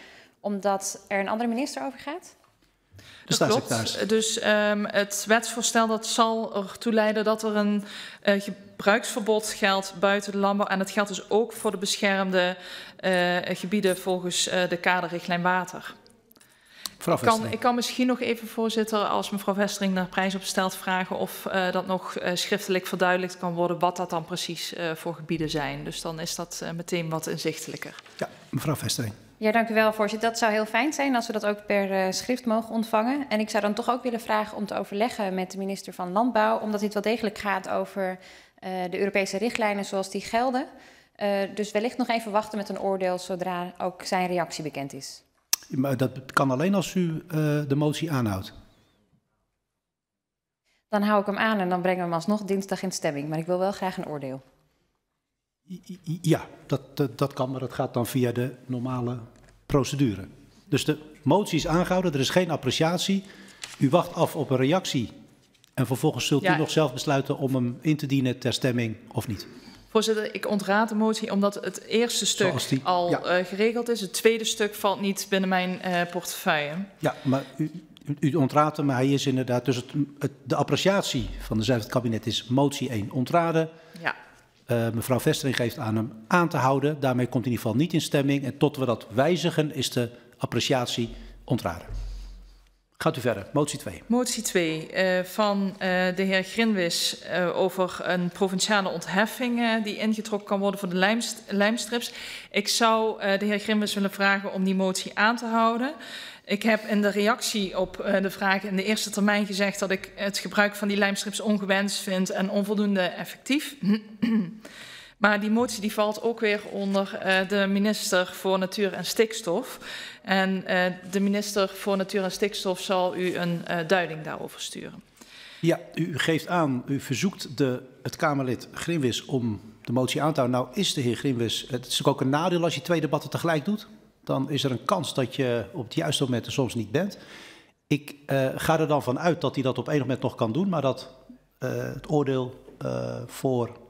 omdat er een andere minister over gaat? De staatssecretaris. Klopt. Dus um, het wetsvoorstel dat zal ertoe leiden dat er een uh, gebruiksverbod geldt buiten de landbouw. En dat geldt dus ook voor de beschermde uh, gebieden volgens uh, de kaderrichtlijn water. Kan, ik kan misschien nog even, voorzitter, als mevrouw Vestering daar prijs op stelt, vragen of uh, dat nog uh, schriftelijk verduidelijkt kan worden wat dat dan precies uh, voor gebieden zijn. Dus dan is dat meteen wat inzichtelijker. Ja, mevrouw Vestering. Ja, dank u wel, voorzitter. Dat zou heel fijn zijn als we dat ook per schrift mogen ontvangen. En ik zou dan toch ook willen vragen om te overleggen met de minister van Landbouw, omdat dit wel degelijk gaat over de Europese richtlijnen zoals die gelden. dus wellicht nog even wachten met een oordeel zodra ook zijn reactie bekend is. Maar dat kan alleen als u uh, de motie aanhoudt. Dan hou ik hem aan en dan brengen we hem alsnog dinsdag in stemming. Maar ik wil wel graag een oordeel. Ja, dat, dat, dat kan, maar dat gaat dan via de normale procedure. Dus de motie is aangehouden, er is geen appreciatie. U wacht af op een reactie en vervolgens zult ja. u nog zelf besluiten om hem in te dienen ter stemming of niet. Voorzitter, ik ontraad de motie omdat het eerste stuk die, al ja. uh, geregeld is. Het tweede stuk valt niet binnen mijn uh, portefeuille. Ja, maar u, u ontraadt hem, maar hij is inderdaad... Dus het, het, de appreciatie van de het kabinet is motie 1 ontraden. Ja. Uh, mevrouw Vestering geeft aan hem aan te houden. Daarmee komt in ieder geval niet in stemming. En tot we dat wijzigen is de appreciatie ontraden. Gaat u verder. Motie 2. Motie 2 uh, van uh, de heer Grinwis uh, over een provinciale ontheffing die ingetrokken kan worden voor de lijmst lijmstrips. Ik zou de heer Grinwis willen vragen om die motie aan te houden. Ik heb in de reactie op de vraag in de eerste termijn gezegd dat ik het gebruik van die lijmstrips ongewenst vind en onvoldoende effectief. <clears throat> Maar die motie die valt ook weer onder uh, de minister voor Natuur en Stikstof. En uh, de minister voor Natuur en Stikstof zal u een uh, duiding daarover sturen. Ja, u geeft aan, u verzoekt de, het Kamerlid Grinwis om de motie aan te houden. Nou is de heer Grinwis, het is ook een nadeel als je twee debatten tegelijk doet. Dan is er een kans dat je op het juiste moment er soms niet bent. Ik ga er dan van uit dat hij dat op enig moment nog kan doen, maar dat het oordeel voor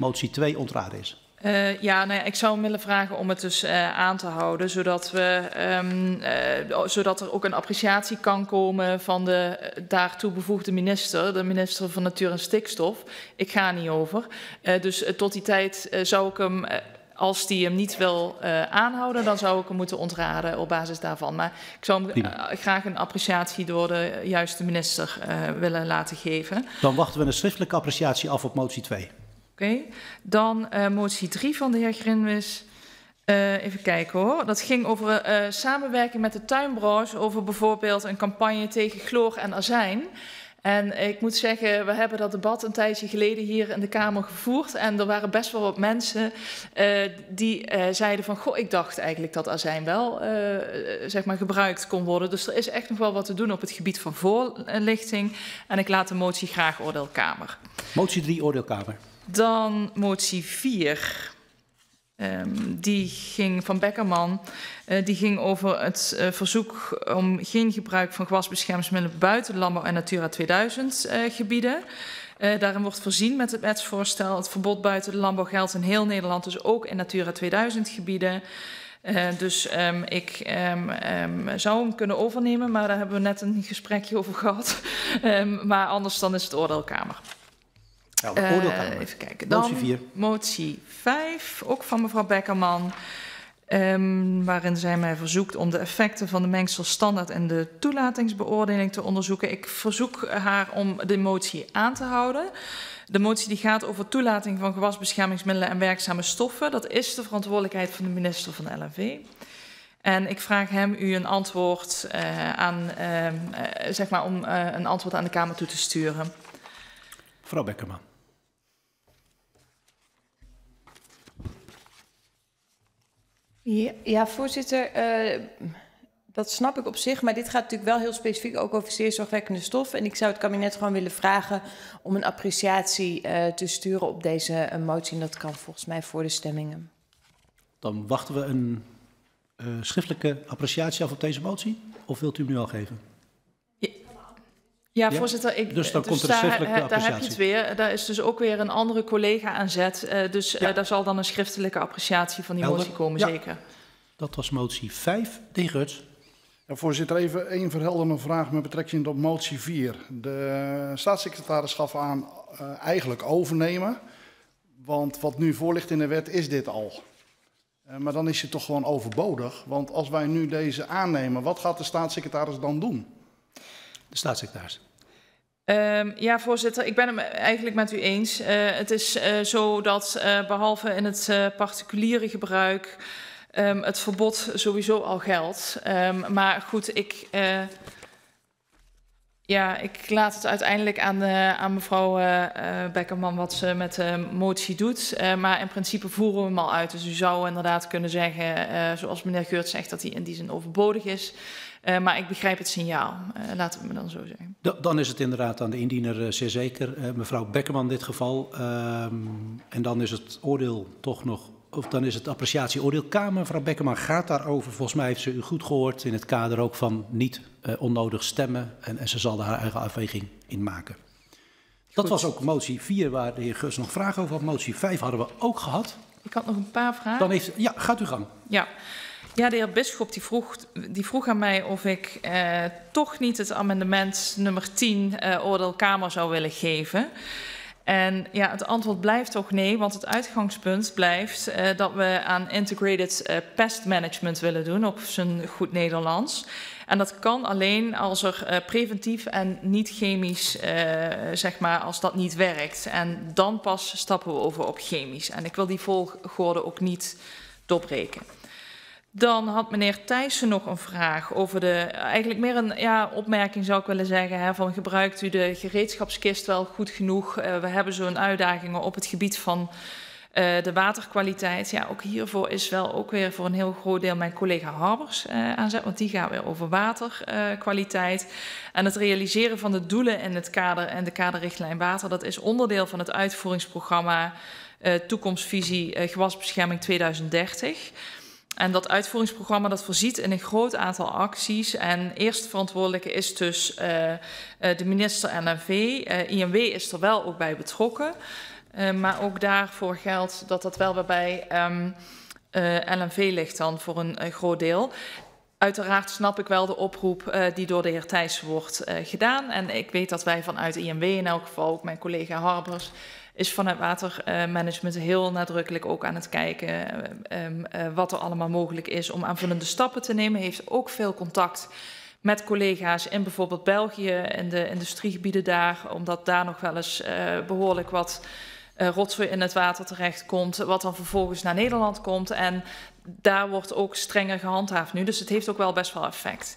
motie 2 ontraden is. Uh, ja, nou ja, ik zou hem willen vragen om het dus uh, aan te houden, zodat, we, um, uh, zodat er ook een appreciatie kan komen van de daartoe bevoegde minister, de minister van Natuur en Stikstof. Ik ga niet over. dus tot die tijd zou ik hem, als die hem niet wil aanhouden, dan zou ik hem moeten ontraden op basis daarvan. Maar ik zou hem graag een appreciatie door de juiste minister willen laten geven. Dan wachten we een schriftelijke appreciatie af op motie 2. Dan uh, motie 3 van de heer Grinwis. Uh, even kijken hoor. Dat ging over uh, samenwerking met de tuinbranche. Over bijvoorbeeld een campagne tegen chloor en azijn. En ik moet zeggen, we hebben dat debat een tijdje geleden hier in de Kamer gevoerd. En er waren best wel wat mensen die zeiden van... Goh, ik dacht eigenlijk dat azijn wel zeg maar gebruikt kon worden. Dus er is echt nog wel wat te doen op het gebied van voorlichting. En ik laat de motie graag oordeelkamer. Motie 3, oordeelkamer. Dan motie 4. Um, die ging van Beckerman. Uh, die ging over het uh, verzoek om geen gebruik van gewasbeschermingsmiddelen buiten landbouw en Natura 2000 uh, gebieden. daarin wordt voorzien met het wetsvoorstel. Het verbod buiten de landbouw geldt in heel Nederland, dus ook in Natura 2000 gebieden. dus um, ik um, zou hem kunnen overnemen, maar daar hebben we net een gesprekje over gehad. <laughs> maar anders dan is het oordeelkamer. Ja, uh, even kijken. Dan motie 4. Motie 5, ook van mevrouw Beckerman. Um, waarin zij mij verzoekt om de effecten van de mengselstandaard en de toelatingsbeoordeling te onderzoeken. Ik verzoek haar om de motie aan te houden. De motie die gaat over toelating van gewasbeschermingsmiddelen en werkzame stoffen. Dat is de verantwoordelijkheid van de minister van LNV. En ik vraag hem u een antwoord uh, aan, uh, uh, zeg maar om een antwoord aan de Kamer toe te sturen. Mevrouw Beckerman. Ja, voorzitter, uh, dat snap ik op zich. Maar dit gaat natuurlijk wel heel specifiek ook over zeer zorgwekkende stoffen. En ik zou het kabinet gewoon willen vragen om een appreciatie uh, te sturen op deze uh, motie. En dat kan volgens mij voor de stemmingen. Dan wachten we een schriftelijke appreciatie af op deze motie. Of wilt u hem nu al geven? Ja, voorzitter. Ik, dus dan dus komt er daar, daar heb je het weer. Daar is dus ook weer een andere collega aan zet. Uh, dus ja. uh, daar zal dan een schriftelijke appreciatie van die Helder. motie komen, ja. zeker. Dat was motie 5. De heer Ruts. Ja, voorzitter, even één verhelderende vraag met betrekking tot motie 4. De staatssecretaris gaf aan uh, eigenlijk overnemen. Want wat nu voor ligt in de wet is dit al. Uh, maar dan is het toch gewoon overbodig. Want als wij nu deze aannemen, wat gaat de staatssecretaris dan doen? De staatssecretaris. Um, ja, voorzitter, ik ben het eigenlijk met u eens. Uh, het is uh, zo dat uh, behalve in het particuliere gebruik um, het verbod sowieso al geldt. Um, maar goed, ik, ja, ik laat het uiteindelijk aan, aan mevrouw Beckerman wat ze met de motie doet. maar in principe voeren we hem al uit. Dus u zou inderdaad kunnen zeggen, zoals meneer Geurt zegt, dat hij in die zin overbodig is. Uh, maar ik begrijp het signaal. Uh, laten we me dan zo zeggen. Da dan is het inderdaad aan de indiener uh, zeer zeker. mevrouw Beckerman in dit geval. Um, en dan is het oordeel toch nog... Of dan is het appreciatie oordeelkamer. Mevrouw Beckerman gaat daarover. Volgens mij heeft ze u goed gehoord in het kader ook van niet onnodig stemmen. En, en, ze zal daar haar eigen afweging in maken. Dat was ook motie 4 waar de heer Gus nog vragen over had. Motie 5 hadden we ook gehad. Ik had nog een paar vragen. Dan heeft, ja, gaat u gang. Ja. Ja, de heer Bisschop die vroeg, die vroeg aan mij of ik eh, toch niet het amendement nummer 10 eh, oordeelkamer zou willen geven. En ja, het antwoord blijft toch nee, want het uitgangspunt blijft uh, dat we aan integrated uh, pest management willen doen, op zijn goed Nederlands. En dat kan alleen als er uh, preventief en niet chemisch, zeg maar, als dat niet werkt. En dan pas stappen we over op chemisch. En ik wil die volgorde ook niet doorbreken. Dan had meneer Thijssen nog een vraag over de, eigenlijk meer een ja, opmerking zou ik willen zeggen, hè, van gebruikt u de gereedschapskist wel goed genoeg? Uh, we hebben zo'n uitdagingen op het gebied van uh, de waterkwaliteit. Ja, ook hiervoor is wel ook weer voor een heel groot deel mijn collega Harbers uh, aanzet, want die gaat weer over waterkwaliteit. en het realiseren van de doelen in het kader en de kaderrichtlijn water, dat is onderdeel van het uitvoeringsprogramma Toekomstvisie Gewasbescherming 2030. En dat uitvoeringsprogramma dat voorziet in een groot aantal acties. En eerste verantwoordelijke is dus uh, uh, de minister NNV. Uh, INW is er wel ook bij betrokken. Maar ook daarvoor geldt dat dat wel weer bij um, uh, LNV ligt dan voor een groot deel. Uiteraard snap ik wel de oproep uh, die door de heer Thijs wordt uh, gedaan. En ik weet dat wij vanuit INW in elk geval, ook mijn collega Harbers, is vanuit watermanagement heel nadrukkelijk ook aan het kijken uh, um, wat er allemaal mogelijk is om aanvullende stappen te nemen. Heeft ook veel contact met collega's in bijvoorbeeld België en de industriegebieden daar, omdat daar nog wel eens behoorlijk wat rotzooi in het water terechtkomt, wat dan vervolgens naar Nederland komt. En daar wordt ook strenger gehandhaafd nu, dus het heeft ook wel best wel effect.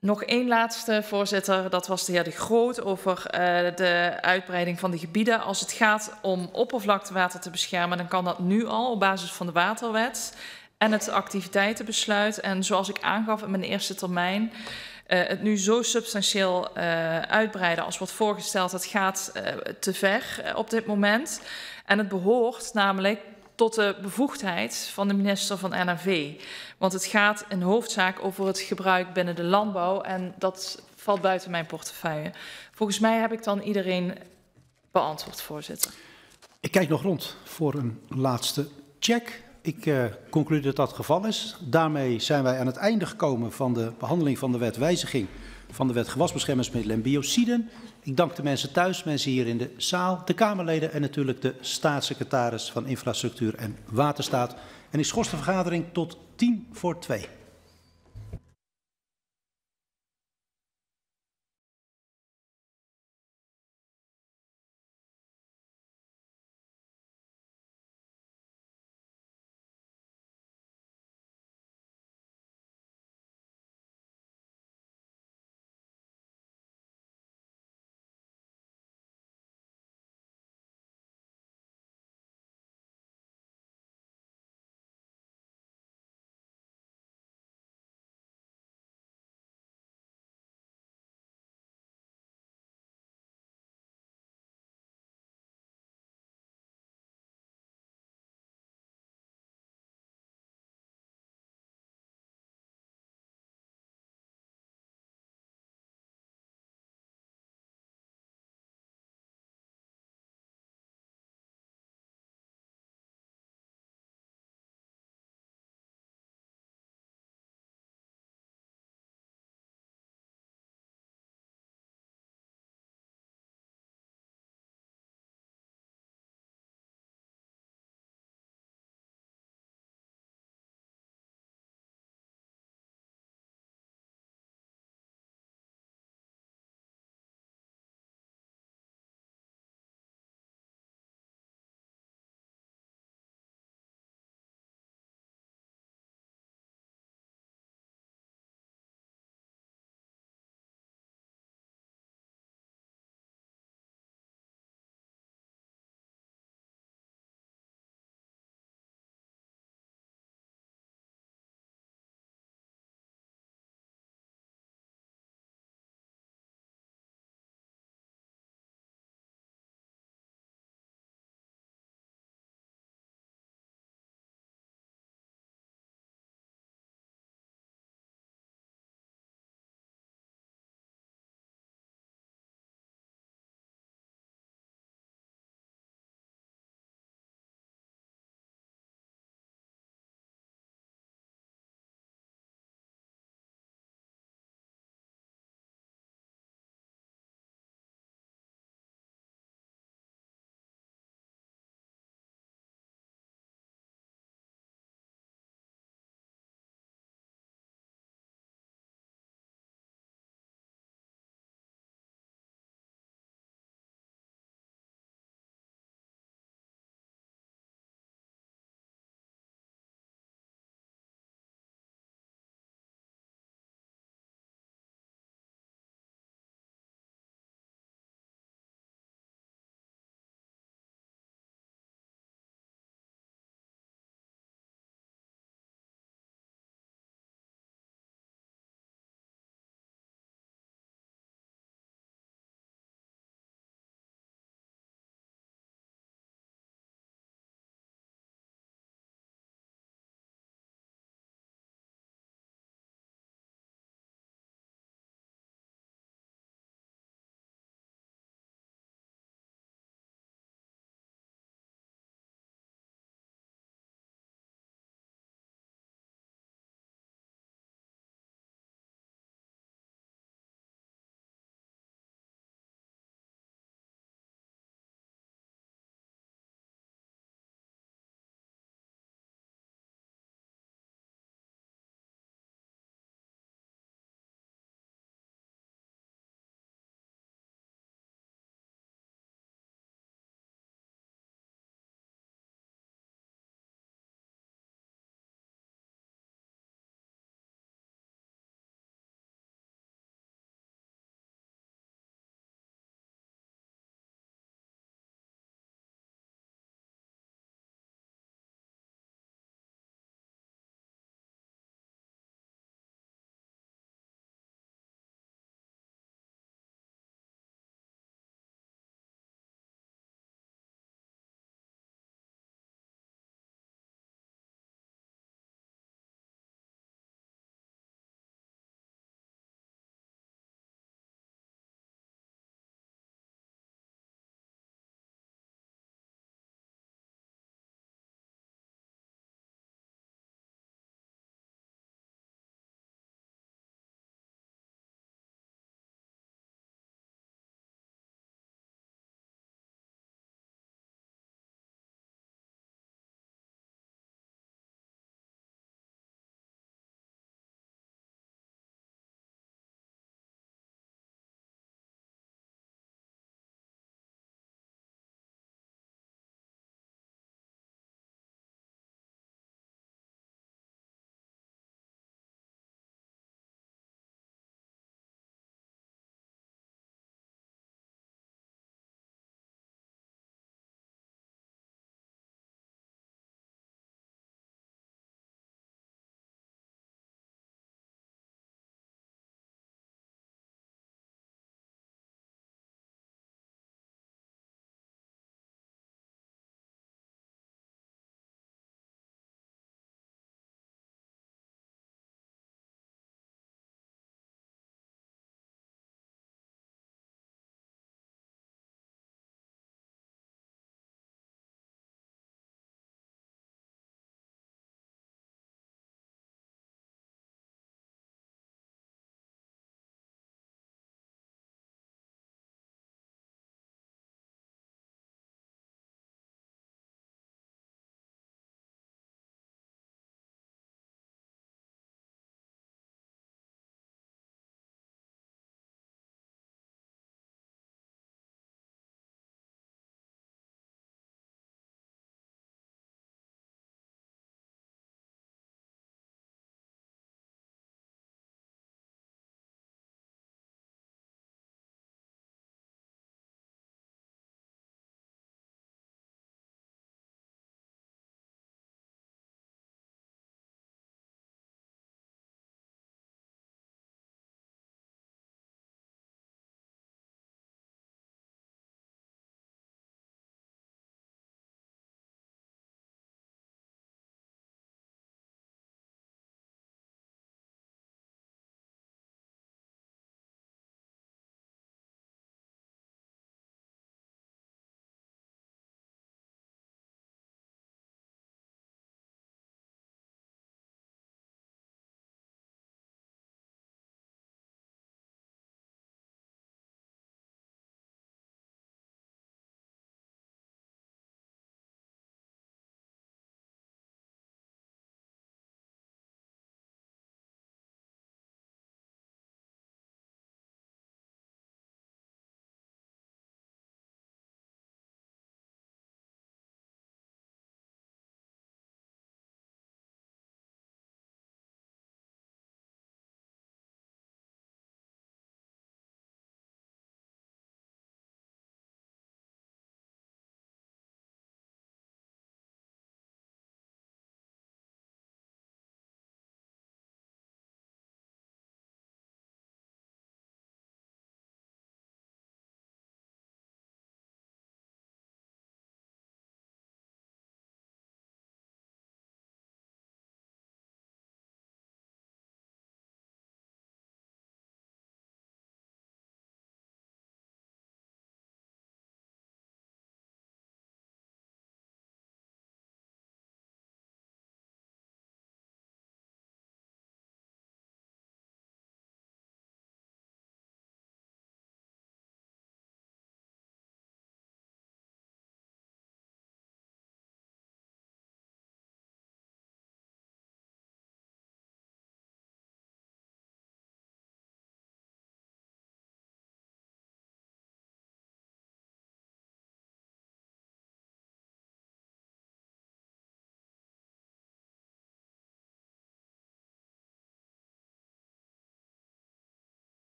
Nog één laatste, voorzitter. Dat was de heer De Groot over uh, de uitbreiding van de gebieden. Als het gaat om oppervlaktewater te beschermen, dan kan dat nu al op basis van de waterwet en het activiteitenbesluit. En zoals ik aangaf in mijn eerste termijn, uh, het nu zo substantieel uh, uitbreiden als wordt voorgesteld, dat gaat te ver op dit moment. En het behoort namelijk tot de bevoegdheid van de minister van NRV. Want het gaat in hoofdzaak over het gebruik binnen de landbouw en dat valt buiten mijn portefeuille. Volgens mij heb ik dan iedereen beantwoord, voorzitter. Ik kijk nog rond voor een laatste check. Ik uh, concludeer dat dat geval is. Daarmee zijn wij aan het einde gekomen van de behandeling van de wet wijziging van de wet gewasbeschermingsmiddelen en biociden. Ik dank de mensen thuis, mensen hier in de zaal, de Kamerleden en natuurlijk de staatssecretaris van Infrastructuur en Waterstaat. En ik schors de vergadering tot tien voor twee.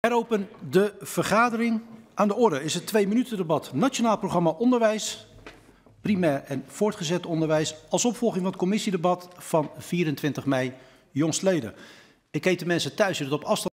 Heropen de vergadering. Aan de orde is het twee minuten debat Nationaal Programma Onderwijs, primair en voortgezet onderwijs, als opvolging van het commissiedebat van 24 mei jongstleden. Ik heet de mensen thuis die het op afstand